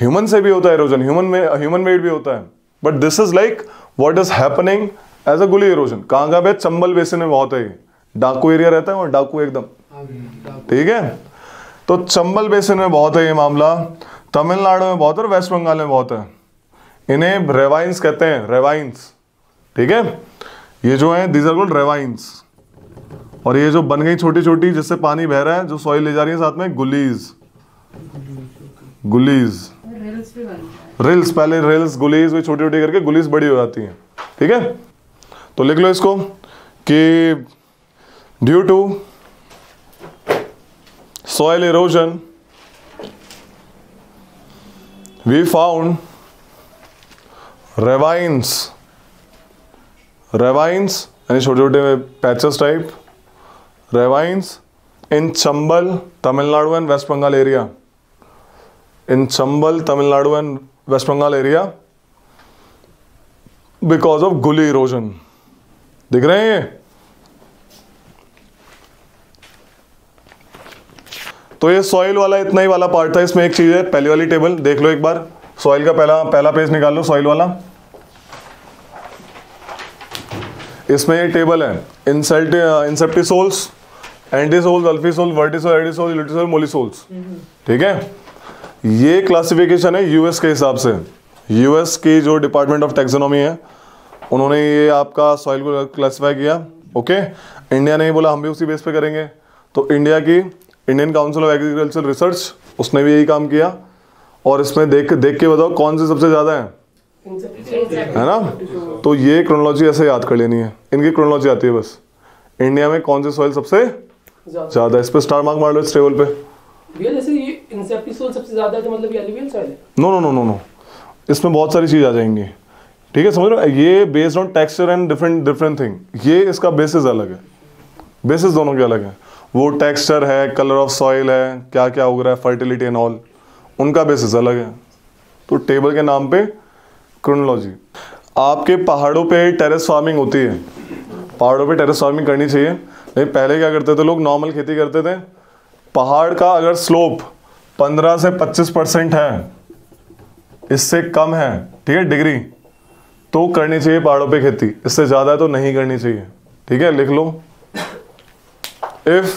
ह्यूमन से भी होता है इरोजन ह्यूमन में ह्यूमन मेड भी होता है but this is like what is happening as a gully erosion कहाँ कहाँ पे चंबल बेसिन में बहुत है डाकू एरिया रहता है और डाकू एकदम हाँ ठीक है तो चंबल बेसिन में बहुत है ये मामला तमिलनाडु में बहुत है और वेस्ट बंगाल में बहुत है इन्हें रेवाइंस कहते हैं रेवाइंस ठीक है ये जो है दीज आर गोल्ड रेवाइंस और ये जो बन गई छोटी छोटी जिससे पानी बह रहा है जो सॉइल ले जा रही है साथ में गुलीज गुलीज रिल्स पहले रिल्स गुलीज भी छोटी छोटी करके गुलीज बड़ी हो जाती है ठीक है तो लिख लो इसको कि due to soil erosion we found ravines ravines यानी छोटे छोटे patches type ravines in Chambal, Tamil Nadu and West Bengal area. In Chambal, Tamil Nadu and West Bengal area because of gully erosion. dikh rahe hain तो ये सॉइल वाला इतना ही वाला पार्ट था इसमें एक चीज़ है पहली वाली टेबल देख लो एक बार सॉइल का पहला पहला पेज निकाल लो सॉइल वाला इसमें ये टेबल है insult inceptisols entisols alfisol vertisol aridisol ultisol mollisols ठीक है ये क्लासिफिकेशन है यूएस के हिसाब से यूएस की जो डिपार्टमेंट ऑफ टेक्सोनॉमी है उन्होंने ये आपका सॉइल को क्लासिफाई किया ओके इंडिया ने बोला हम भी उसी बेस पे करेंगे तो इंडिया की Indian council of agriculture research उसने भी यही काम किया और इसमें देख देख के बताओ कौन से सबसे ज़्यादा है है ना तो ये क्रोनोलॉजी ऐसे याद कर लेनी है इनकी क्रोनोलॉजी आती है बस इंडिया में कौन सी सॉइल सबसे ज़्यादा इस पर स्टार मार्क मार लो इस टेबल पे no no no no no इसमें बहुत सारी चीज़ आ जाएंगी ठीक है समझ रहे ये based on texture and different different thing ये इसका बेसिस अलग है बेसिस दोनों के अलग है वो टेक्सचर है कलर ऑफ सॉइल है क्या क्या उग रहा है फर्टिलिटी एंड ऑल उनका बेसिस अलग है तो टेबल के नाम पे क्रोनोलॉजी आपके पहाड़ों पे टेरेस फार्मिंग होती है पहाड़ों पे टेरेस फार्मिंग करनी चाहिए लेकिन पहले क्या करते थे लोग नॉर्मल खेती करते थे पहाड़ का अगर स्लोप 15 से 25 परसेंट है इससे कम है ठीक है डिग्री तो करनी चाहिए पहाड़ों पे खेती इससे ज़्यादा है तो नहीं करनी चाहिए ठीक है लिख लो if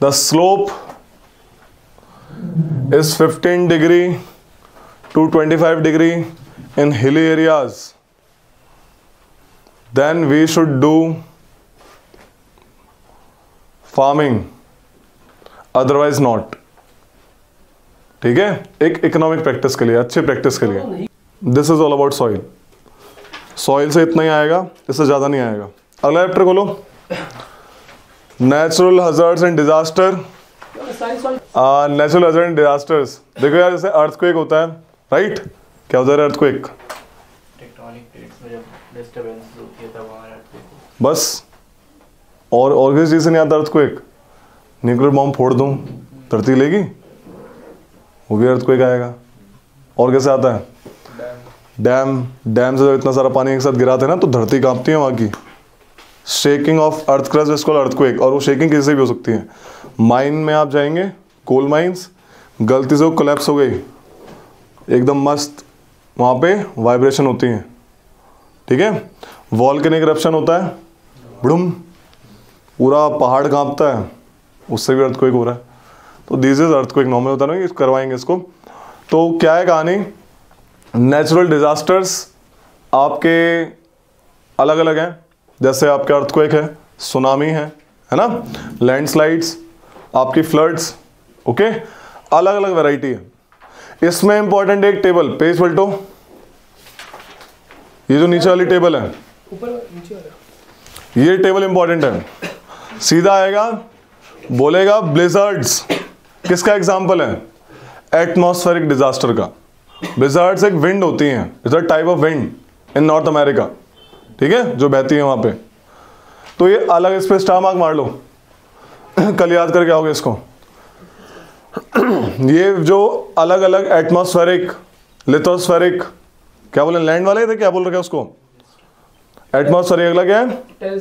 the slope is 15 degree to 25 degree in hilly areas then we should do farming otherwise not ठीक है एक इकोनॉमिक प्रैक्टिस के लिए अच्छे प्रैक्टिस के लिए this is all about soil soil से इतना ही आएगा इससे ज़्यादा नहीं आएगा अगला चैप्टर खोलो natural hazards and disaster natural hazard and disasters देखो यार जैसे अर्थ अर्थक्वेक होता है राइट क्या होता है अर्थ अर्थक्वेक बस और और किसी चीज़ से नहीं आता अर्थ को एक न्यूक्लियर बॉम्ब फोड़ दूं धरती लेगी वो भी अर्थ को एक आएगा और कैसे आता है डैम डैम से जब इतना सारा पानी एक साथ गिराते हैं ना तो धरती कांपती है वहां की शेकिंग ऑफ अर्थ क्रस्ट इसको अर्थक्वेक और वो शेकिंग किसी से भी हो सकती है माइन में आप जाएंगे कोल माइंस गलती से वो कोलेप्स हो गई एकदम मस्त वहाँ पे वाइब्रेशन होती हैं ठीक है वॉल वॉल्केनिक करप्शन होता है बुढ़ुम पूरा पहाड़ कांपता है उससे भी अर्थक्वेक हो रहा है तो दिस इज अर्थक्वेक नॉर्मल होता है ना करवाएंगे इसको तो क्या है कहानी नेचुरल डिज़ास्टर्स आपके अलग अलग हैं जैसे आपके अर्थक्वेक है सुनामी है है ना लैंडस्लाइड्स आपकी फ्लड्स ओके अलग अलग वैरायटी है इसमें इंपॉर्टेंट एक टेबल पेज पलटो ये जो नीचे वाली टेबल है ये टेबल इंपॉर्टेंट है सीधा आएगा बोलेगा ब्लिजर्ड्स किसका एग्जाम्पल है एटमॉस्फेरिक डिजास्टर का ब्लिजर्ड्स एक विंड होती हैं a type of wind in North America ठीक है जो बहती है वहां पे तो ये अलग इस पर स्टार मार्क मार लो कल याद करके आओगे इसको ये जो अलग अलग एटमोस्फेरिक लिथोस्फेरिक क्या बोले लैंड वाले थे क्या बोल रखे उसको एटमोस्फेरिक अगला क्या है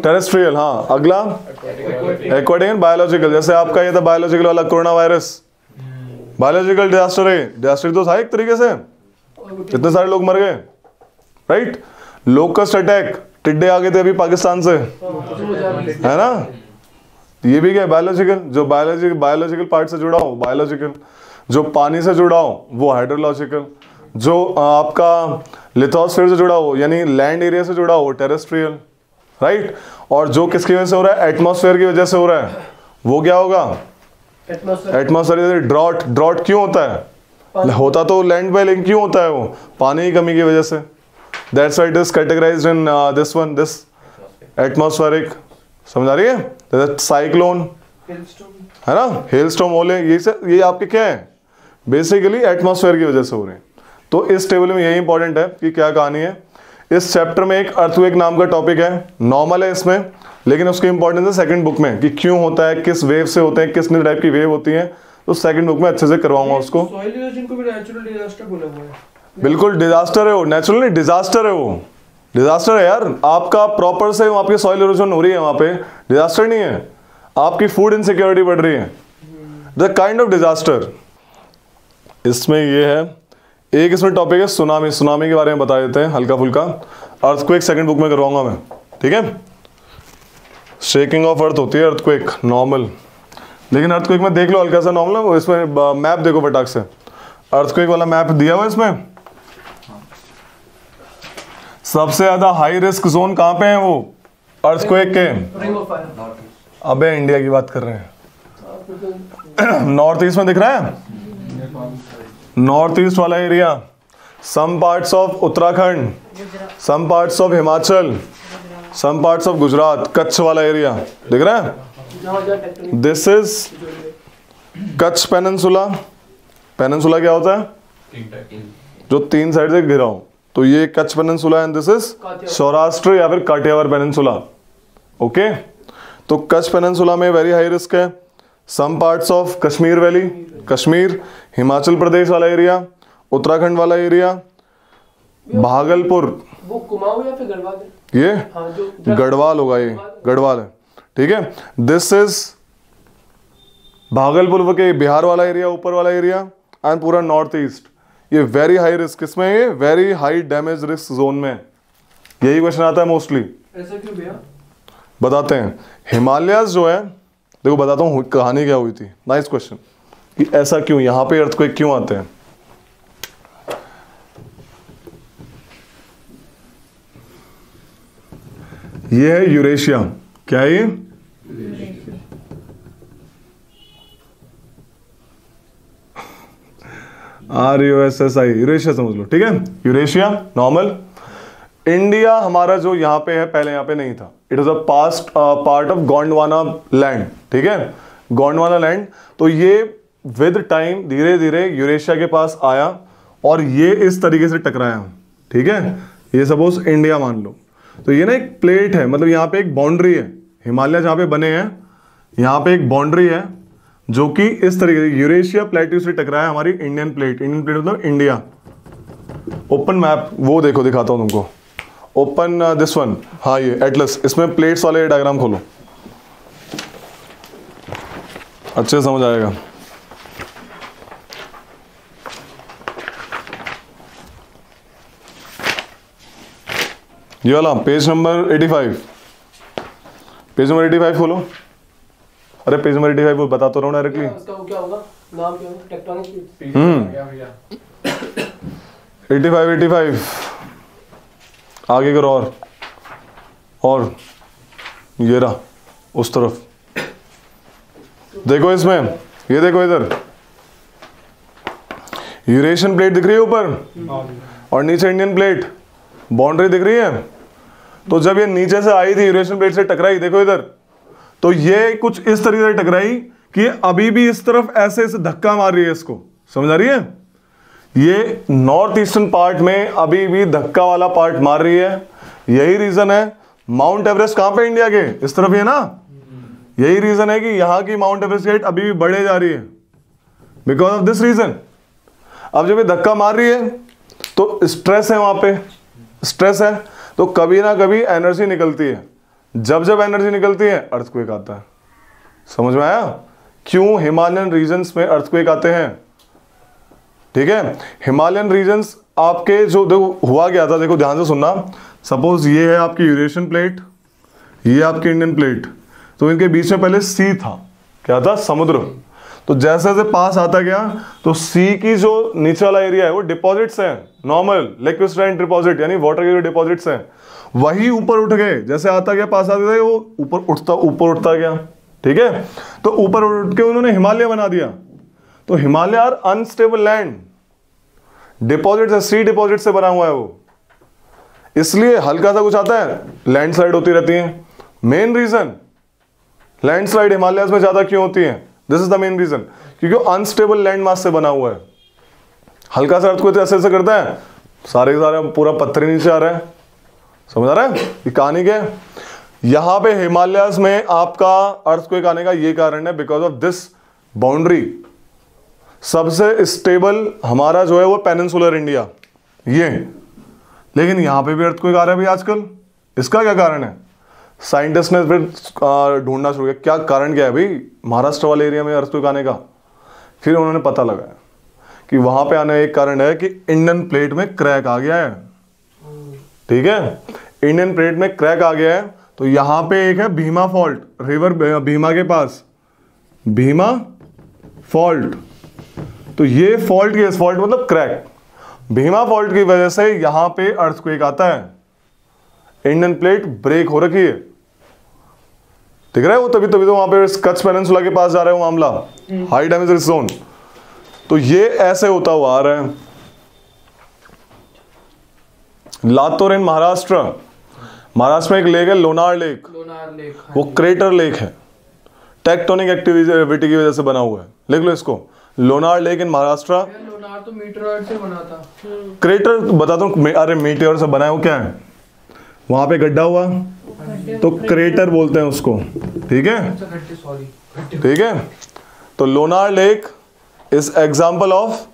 टेरेस्ट्रियल हाँ अगला एक्वाटिक एंड बायोलॉजिकल जैसे आपका ये था बायोलॉजिकल वाला कोरोना वायरस बायोलॉजिकल डिजास्टर है डिजास्टर तो था एक तरीके से इतने सारे लोग मर गए राइट right? लोकस्ट अटैक टिड्डे आ गए थे अभी पाकिस्तान से है ना ये भी क्या बायोलॉजिकल जो बायोलॉजिकल बायोलॉजिकल पार्ट से जुड़ा हो बायोलॉजिकल जो पानी से जुड़ा हो वो हाइड्रोलॉजिकल जो आपका लिथोस्फेयर से जुड़ा हो यानी लैंड एरिया से जुड़ा हो टेरेस्ट्रियल राइट और जो किसकी वजह से हो रहा है एटमोसफेयर की वजह से हो रहा है वो क्या होगा एटमोसफेयर ड्रॉट ड्रॉट क्यों होता है होता तो लैंड बाय लैंड क्यों होता है वो पानी की कमी की वजह से that's why it is categorized in this one this this समझ आ रही है साइक्लोन है ना हेल बोले ये सब ये आपके क्या है बेसिकली एटमॉस्फेयर की वजह से हो रहे हैं तो इस टेबल में यही इंपॉर्टेंट है कि क्या कहानी है इस चैप्टर में एक अर्थवेक नाम का टॉपिक है नॉर्मल है इसमें लेकिन उसकी इंपॉर्टेंस है सेकंड बुक में कि क्यों होता है किस वेव से होते हैं किस टाइप की वेव होती है तो सेकंड बुक में अच्छे से करवाऊंगा उसको सॉइल को भी नेचुरल डिजास्टर बोला हुआ है बिल्कुल डिजास्टर है वो नेचुरल नहीं डिजास्टर है वो डिजास्टर है यार आपका प्रॉपर से वहाँ पे सॉइल इरोजन हो रही है वहाँ पे डिजास्टर नहीं है आपकी फूड इनसिक्योरिटी बढ़ रही है द काइंड ऑफ डिजास्टर इसमें ये है एक इसमें टॉपिक है सुनामी सुनामी के बारे में बता देते हैं हल्का फुल्का अर्थक्वेक सेकंड बुक में करवाऊंगा मैं ठीक है शेकिंग ऑफ अर्थ होती है अर्थक्वेक नॉर्मल लेकिन अर्थक्वेक में देख लो हल्का सा नॉर्मल इसमें मैप uh, देखो फटाक से अर्थक्वेक वाला मैप दिया हुआ इसमें सबसे ज्यादा हाई रिस्क जोन कहां पे है वो अर्थक्वेक के अब इंडिया की बात कर रहे हैं नॉर्थ ईस्ट में दिख रहा है नॉर्थ ईस्ट वाला area some parts of Uttarakhand some parts of Himachal some parts of Gujarat Kutch वाला एरिया दिख रहा है this is Kutch peninsula peninsula क्या होता है जो तीन साइड से घिरा हो तो ये Kutch peninsula and this is Saurashtra या फिर काटियावर पेनसुला ओके तो कच्छ पेनसुला में वेरी हाई रिस्क है some parts of Kashmir valley Kashmir Himachal Pradesh वाला एरिया उत्तराखंड वाला एरिया भागलपुर वो कुमाऊं या फिर गढ़वाल ये हाँ, गढ़वाल होगा ये गढ़वाल है ठीक है दिस इज भागलपुर के बिहार वाला एरिया ऊपर वाला एरिया एंड पूरा नॉर्थ ईस्ट ये वेरी हाई रिस्क इसमें ये very high damage risk zone में यही क्वेश्चन आता है मोस्टली बताते हैं हिमालय जो है देखो बताता हूँ कहानी क्या हुई थी नाइस क्वेश्चन कि ऐसा क्यों यहां पे अर्थ क्यों आते हैं यह है यूरेशिया क्या है ये R U S S I Eurasia समझ लो ठीक है यूरेशिया नॉर्मल इंडिया हमारा जो यहाँ पे है पहले यहाँ पे नहीं था it is a past part of Gondwana land ठीक है गोंडवाना लैंड तो ये विद टाइम धीरे धीरे यूरेशिया के पास आया और ये इस तरीके से टकराया ठीक है ये सपोज इंडिया मान लो तो ये ना एक प्लेट है मतलब यहाँ पे एक बाउंड्री है हिमालय जहां पे बने हैं यहाँ पे एक बाउंड्री है जो कि इस तरीके से यूरेशिया प्लेट्यू से टकरा है हमारी इंडियन प्लेट इंडियन प्लेट मतलब इंडिया ओपन मैप वो देखो दिखाता हूं तुमको ओपन दिस वन हाँ ये एटलस इसमें प्लेट्स वाले डायग्राम खोलो अच्छे समझ आएगा ये वाला पेज नंबर 85 पेज नंबर 85 खोलो अरे पेज मरीटी भाई वो बता तो रहा हूँ डायरेक्टली उसका हम्म। फाइव एटी फाइव आगे करो और और ये रहा उस तरफ देखो इसमें ये देखो इधर यूरेशियन प्लेट दिख रही है ऊपर और नीचे इंडियन प्लेट बाउंड्री दिख रही है तो जब ये नीचे से आई थी यूरेशियन प्लेट से टकराई देखो इधर तो ये कुछ इस तरीके से टकराई कि अभी भी इस तरफ ऐसे ऐसे धक्का मार रही है इसको समझ आ रही है ये नॉर्थ ईस्टर्न पार्ट में अभी भी धक्का वाला पार्ट मार रही है यही रीजन है माउंट एवरेस्ट कहां पे इंडिया के इस तरफ है ना यही रीजन है कि यहां की माउंट एवरेस्ट हाइट अभी भी बढ़े जा रही है बिकॉज ऑफ दिस रीजन अब जब ये धक्का मार रही है तो स्ट्रेस है वहां पे स्ट्रेस है तो कभी ना कभी एनर्जी निकलती है जब जब एनर्जी निकलती है अर्थक्वेक आता है समझ में आया क्यों हिमालयन रीजन्स में अर्थक्वेक आते हैं ठीक है हिमालयन रीजन्स आपके जो देखो हुआ गया था देखो ध्यान से सुनना सपोज ये है आपकी यूरेशियन प्लेट ये आपकी इंडियन प्लेट तो इनके बीच में पहले सी था क्या था समुद्र तो जैसे जैसे पास आता गया तो सी की जो नीचे वाला एरिया है वो डिपॉजिट्स हैं नॉर्मल लिक्विड डिपॉजिट यानी वाटर के जो डिपॉजिट्स हैं वही ऊपर उठ गए जैसे आता गया पास आते वो ऊपर उठता ऊपर उठता गया ठीक है तो ऊपर उठ के उन्होंने हिमालय बना दिया तो Himalaya are unstable land deposit से सी डिपॉजिट से बना हुआ है वो इसलिए हल्का सा कुछ आता है लैंडस्लाइड होती रहती है मेन रीजन लैंडस्लाइड हिमालय में ज्यादा क्यों होती है this is the main reason क्योंकि अनस्टेबल लैंड मास से बना हुआ है हल्का सा अर्थ को ऐसे ऐसे करता है सारे सारा पूरा पत्थर नीचे आ रहा है समझ आ रहा है ये कहानी है यहां पे हिमालयस में आपका अर्थ को आने का ये कारण है बिकॉज ऑफ दिस बाउंड्री सबसे स्टेबल हमारा जो है वो पेनसुलर इंडिया ये लेकिन यहां पे भी अर्थ को आ रहा है भाई आजकल इसका क्या कारण है साइंटिस्ट ने फिर ढूंढना शुरू किया क्या कारण क्या है भाई महाराष्ट्र वाले एरिया में अर्थ को आने का फिर उन्होंने पता लगाया कि वहां पे आने का एक कारण है कि इंडियन प्लेट में क्रैक आ गया है ठीक है इंडियन प्लेट में क्रैक आ गया है तो यहां पे एक है भीमा फॉल्ट रिवर भीमा के पास भीमा फॉल्ट तो ये फॉल्ट केस फॉल्ट मतलब क्रैक भीमा फॉल्ट की वजह से यहां पे अर्थक्वेक आता है इंडियन प्लेट ब्रेक हो रखी है ठीक है वो तभी तभी तो वहां पे कच्छ पेनसुला के पास जा रहे हो मामला हाई डेमेज जोन तो ये ऐसे होता हुआ आ रहा है लातोर इन महाराष्ट्र महाराष्ट्र में एक लेक है लोनार लेक लोनार लेक हाँ वो क्रेटर लेक है टेक्टोनिक एक्टिविटी की वजह से बना हुआ है लिख लो इसको लोनार लेक इन महाराष्ट्र लोनार तो से बना था क्रेटर बताता दो अरे मीटर से बना है वो क्या है वहां पे गड्ढा हुआ तो क्रेटर बोलते हैं उसको ठीक है अच्छा, ठीक है तो Lonar lake is example of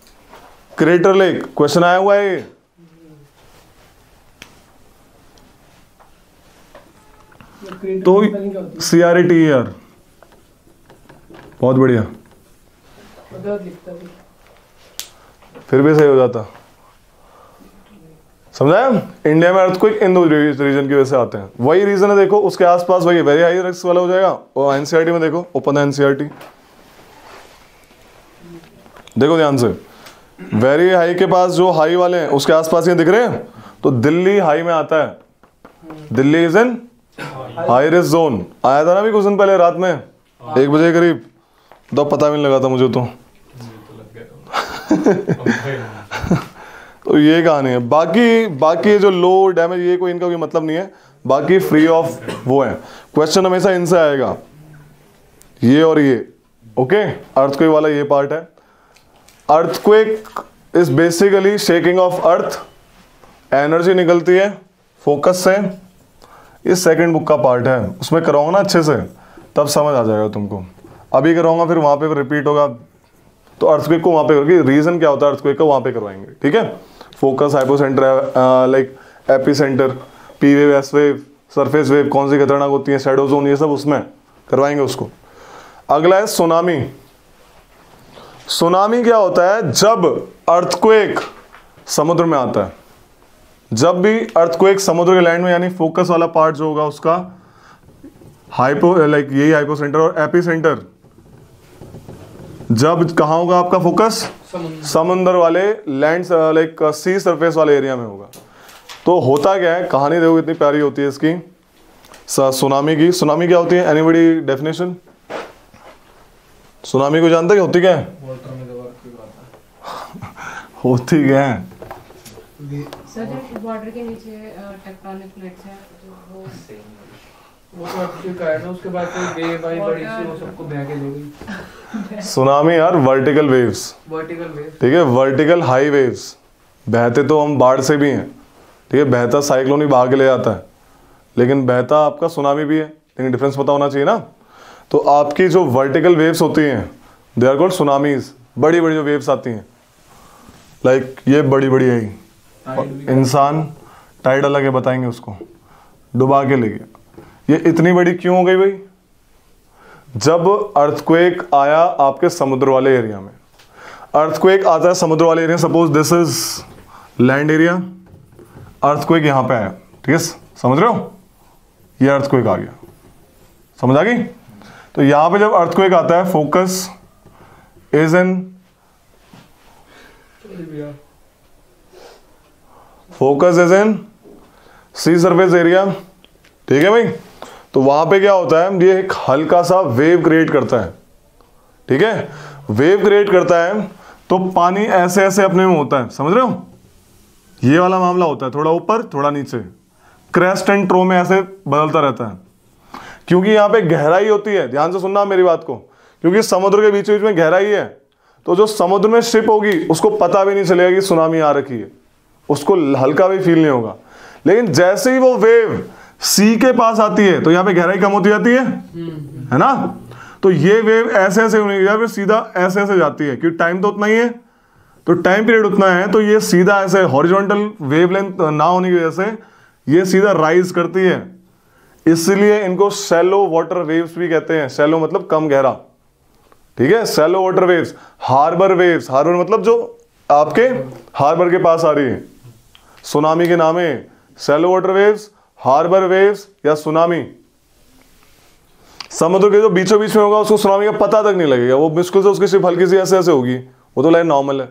crater lake question आया हुआ है तो सी आर टी आर बहुत बढ़िया फिर भी सही हो जाता समझाया इंडिया में अर्थ को इन दो रीजन की वजह से आते हैं वही रीजन है देखो उसके आसपास वही वेरी हाई रिस्क वाला हो जाएगा और एनसीआरटी e में देखो ओपन एनसीआरटी e देखो ध्यान से वेरी हाई के पास जो हाई वाले हैं उसके आसपास ये दिख रहे हैं तो दिल्ली हाई में आता है Delhi is in high risk zone आया था ना अभी कुछ दिन पहले रात में हाँ। एक बजे करीब तो पता भी नहीं लगा था मुझे तो तो ये कहानी है बाकी बाकी जो लो डैमेज ये कोई इनका कोई मतलब नहीं है बाकी फ्री ऑफ वो है क्वेश्चन हमेशा इनसे आएगा ये और ये ओके अर्थक्वेक वाला ये पार्ट है earthquake is basically shaking of earth energy निकलती है फोकस से ये सेकंड बुक का पार्ट है उसमें कराऊंगा ना अच्छे से तब समझ आ जाएगा तुमको अभी कराऊंगा फिर वहाँ पे रिपीट होगा तो अर्थक्वेक को वहाँ पे करके रीज़न क्या होता है अर्थक्वेक का वहाँ पे करवाएंगे ठीक है focus hypocentre like epicentre P wave S wave surface wave कौन सी खतरनाक होती है सैडो जोन ये सब उसमें करवाएंगे उसको अगला है सुनामी सुनामी क्या होता है जब अर्थक्वेक समुद्र में आता है जब भी अर्थ को एक समुद्र के लैंड में यानी फोकस वाला पार्ट जो होगा उसका हाइपो लाइक यही हाइपो सेंटर और एपी सेंटर जब कहा होगा आपका फोकस समुंदर वाले लैंड लाइक सी सरफेस वाले एरिया में होगा तो होता क्या है कहानी देखो इतनी प्यारी होती है इसकी सुनामी की सुनामी क्या होती है एनीबडी डेफिनेशन सुनामी को जानते क्या होती क्या है होती क्या है तो तो सुनामी यार वर्टिकल वेव्स वर्टिकल वेव्स ठीक है वर्टिकल हाई वेव्स बहते तो हम बाढ़ से भी हैं ठीक है बहता साइक्लोन ही बहा के ले जाता है लेकिन बहता आपका सुनामी भी है लेकिन डिफरेंस पता होना चाहिए ना तो आपकी जो वर्टिकल वेव्स होती हैं दे आर कॉल्ड सुनामीज बड़ी बड़ी जो वेव्स आती हैं लाइक ये बड़ी बड़ी आई इंसान टाइड अलग है बताएंगे उसको डुबा के ले गया ये इतनी बड़ी क्यों हो गई भाई जब अर्थक्वेक आया आपके समुद्र वाले एरिया में अर्थक्वेक आता है समुद्र वाले area suppose this is land area earthquake यहां पे आया ठीक है समझ रहे हो ये अर्थक्वेक आ गया समझ आ गई तो यहां पे जब अर्थक्वेक आता है focus is in focus is in sea surface area ठीक है भाई तो वहां पे क्या होता है ये एक हल्का सा वेव क्रिएट करता है ठीक है वेव क्रिएट करता है तो पानी ऐसे ऐसे अपने में होता है समझ रहे हो ये वाला मामला होता है थोड़ा ऊपर थोड़ा नीचे क्रेस्ट एंड ट्रो में ऐसे बदलता रहता है क्योंकि यहां पे गहराई होती है ध्यान से सुनना मेरी बात को क्योंकि समुद्र के बीच बीच में गहराई है तो जो समुद्र में शिप होगी उसको पता भी नहीं चलेगा कि सुनामी आ रखी है उसको हल्का भी फील नहीं होगा लेकिन जैसे ही वो वेव सी के पास आती है तो यहां पे गहराई कम होती जाती है है ना तो ये वेव ऐसे ऐसे होने की सीधा ऐसे ऐसे जाती है क्योंकि टाइम तो उतना ही है तो टाइम पीरियड उतना है तो ये सीधा ऐसे हॉरिजॉन्टल वेवलेंथ ना होने की वजह से ये सीधा राइज करती है इसलिए इनको सेलो वाटर वेव्स भी कहते हैं सेलो मतलब कम गहरा ठीक है shallow water waves harbour waves harbour मतलब जो आपके हार्बर के पास आ रही है सुनामी के नाम है shallow water waves harbour waves या सुनामी समुद्र के जो बीचों बीच में होगा उसको सुनामी का पता तक नहीं लगेगा वो मुश्किल से उसकी सिर्फ हल्की सी ऐसे ऐसे होगी वो तो लाइन नॉर्मल है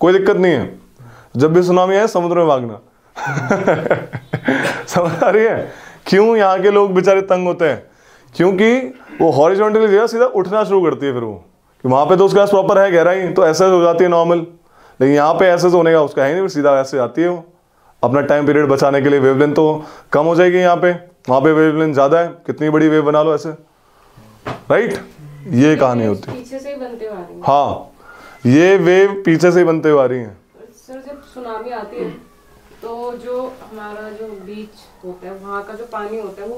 कोई दिक्कत नहीं है जब भी सुनामी आए समुद्र में भागना समझ आ रही है क्यों यहाँ के लोग बेचारे तंग होते हैं क्योंकि वो हॉरिजॉन्टली जगह सीधा उठना शुरू करती है फिर वो कि पर पे तो उसके पास प्रॉपर है गहराई तो ऐसा हो जाती है नॉर्मल लेकिन यहाँ पे ऐसे तो होने का उसका है नहीं सीधा ऐसे आती है वो अपना टाइम पीरियड बचाने के लिए वेवलेंथ तो कम हो जाएगी यहाँ पे वहाँ पे वेवलेंथ ज़्यादा है कितनी बड़ी वेव बना लो ऐसे राइट ये कहानी होती है हाँ ये वेव पीछे से ही बनते हुए आ रही है हाँ, सुनामी आती है तो जो हमारा जो बीच होता है वहाँ का जो पानी होता है वो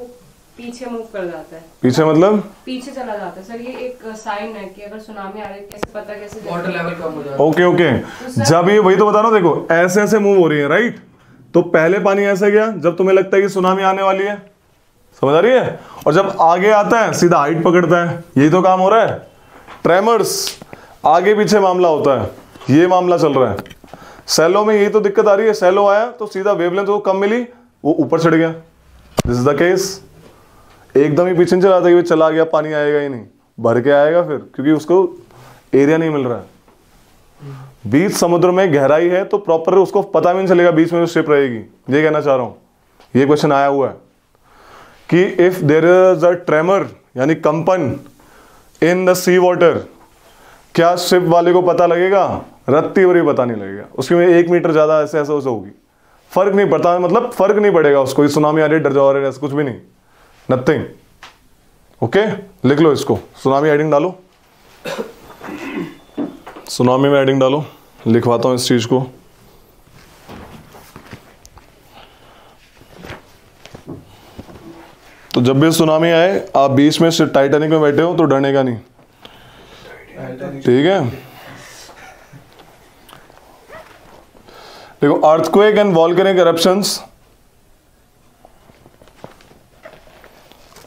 पीछे मूव कर जाता है पीछे मतलब पीछे चला जाता है सर ये एक साइन है कि अगर सुनामी आ रही है कैसे पता कैसे वाटर लेवल कम हो जाता है ओके ओके तो जब ये वही तो बता रहा देखो ऐसे ऐसे मूव हो रही है राइट तो पहले पानी ऐसे गया जब तुम्हें लगता है कि सुनामी आने वाली है समझ आ रही है और जब आगे आता है सीधा हाइट पकड़ता है यही तो काम हो रहा है ट्रेमर्स आगे पीछे मामला होता है ये मामला चल रहा है सेलो में यही तो दिक्कत आ रही है सेलो आया तो सीधा वेवलेंथ को कम मिली वो ऊपर चढ़ गया दिस इज द केस एकदम ही पीछे चला था कि चला गया पानी आएगा ही नहीं भर के आएगा फिर क्योंकि उसको एरिया नहीं मिल रहा है बीच समुद्र में गहराई है तो प्रॉपर उसको पता भी नहीं चलेगा बीच में शिप रहेगी ये कहना चाह रहा हूं ये क्वेश्चन आया हुआ है कि if there is a tremor यानी कंपन इन द सी वॉटर क्या शिप वाले को पता लगेगा रत्ती भरी पता नहीं लगेगा उसके में एक मीटर ज़्यादा ऐसे ऐसे उसे होगी फर्क नहीं पड़ता मतलब फर्क नहीं पड़ेगा उसको सुनामी आ रही डर जाओ रहे कुछ भी नहीं नथिंग ओके लिख लो इसको सुनामी एडिंग डालो सुनामी में एडिंग डालो लिखवाता हूं इस चीज़ को तो जब भी सुनामी आए आप बीच में सिर्फ टाइटैनिक में बैठे हो तो डरने का नहीं ठीक है देखो earthquake and volcanic corruption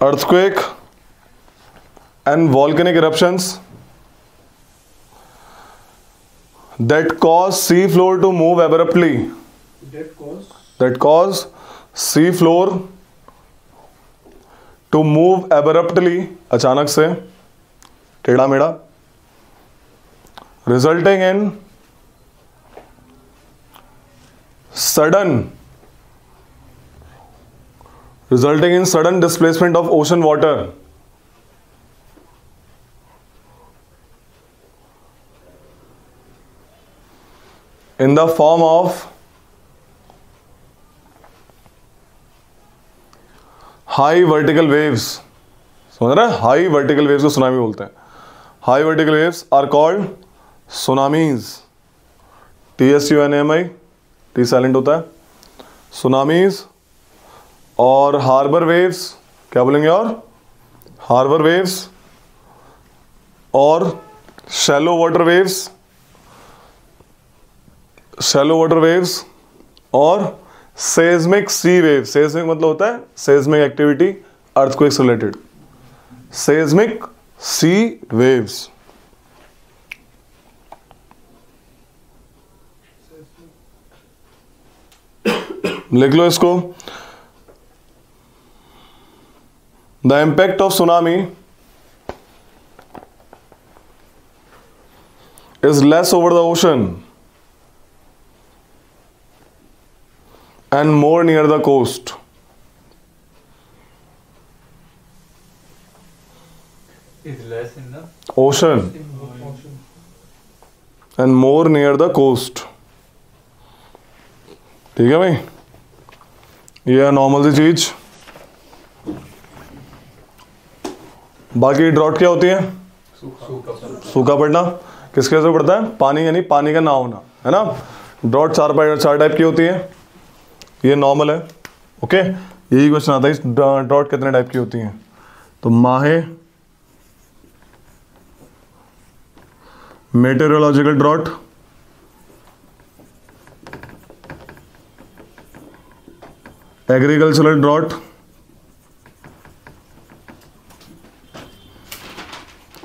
earthquake and volcanic eruptions that cause sea floor to move abruptly that cause sea floor to move abruptly अचानक से टेढ़ा मेढ़ा resulting in sudden resulting in sudden displacement of ocean water in the form of high vertical waves समझ रहे हाई वर्टिकल वेव्स को सुनामी बोलते हैं high vertical waves are called tsunamis T S U N M I T silent होता है सुनामीज और हार्बर वेव्स क्या बोलेंगे और हार्बर वेव्स और shallow water waves shallow water waves और सेजमिक सी वेव सेजमिक मतलब होता है सेजमिक एक्टिविटी अर्थक्वेक से रिलेटेड सेजमिक सी वेव्स लिख लो इसको The impact of tsunami is less over the ocean and more near the coast. Is less in the Ocean and more near the coast. ठीक है भाई ये है नॉर्मल सी चीज बाकी ड्रॉट क्या होती है सूखा पड़ना किसके से पड़ता है पानी यानी पानी का ना होना है ना ड्रॉट चार चार टाइप की होती है ये नॉर्मल है ओके यही क्वेश्चन आता है ड्रॉट कितने टाइप की होती है तो माहे meteorological drought agricultural drought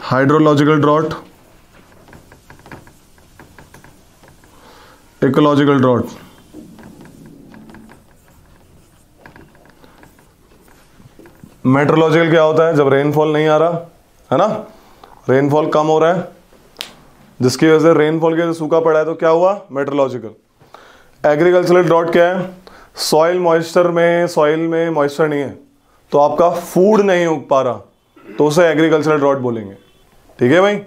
hydrological drought ecological drought meteorological क्या होता है जब रेनफॉल नहीं आ रहा है ना रेनफॉल कम हो रहा है जिसकी वजह से रेनफॉल की वजह से सूखा पड़ा है तो क्या हुआ मेट्रोलॉजिकल एग्रीकल्चरल ड्रॉट क्या है सॉइल मॉइस्चर में सॉइल में मॉइस्चर नहीं है तो आपका फूड नहीं उग पा रहा तो उसे एग्रीकल्चरल ड्रॉट बोलेंगे ठीक है भाई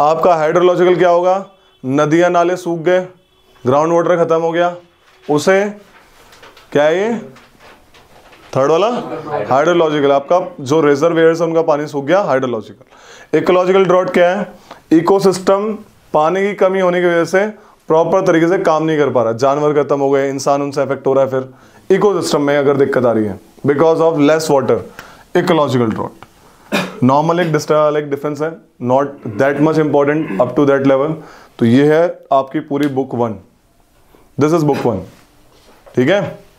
आपका हाइड्रोलॉजिकल क्या होगा नदियां नाले सूख गए ग्राउंड वाटर ख़त्म हो गया उसे क्या है ये थर्ड वाला हाइड्रोलॉजिकल आपका जो रिजर्वेयर है उनका पानी सूख गया हाइड्रोलॉजिकल इकोलॉजिकल ड्रॉट क्या है इकोसिस्टम पानी की कमी होने की वजह से प्रॉपर तरीके से काम नहीं कर पा रहा जानवर खत्म हो गए इंसान उनसे अफेक्ट हो रहा है फिर इकोसिस्टम में अगर दिक्कत आ रही है because of less water ecological drought normal एक एक डिफरेंस है not that much important up to that level तो ये है आपकी पूरी book one this is book one ठीक है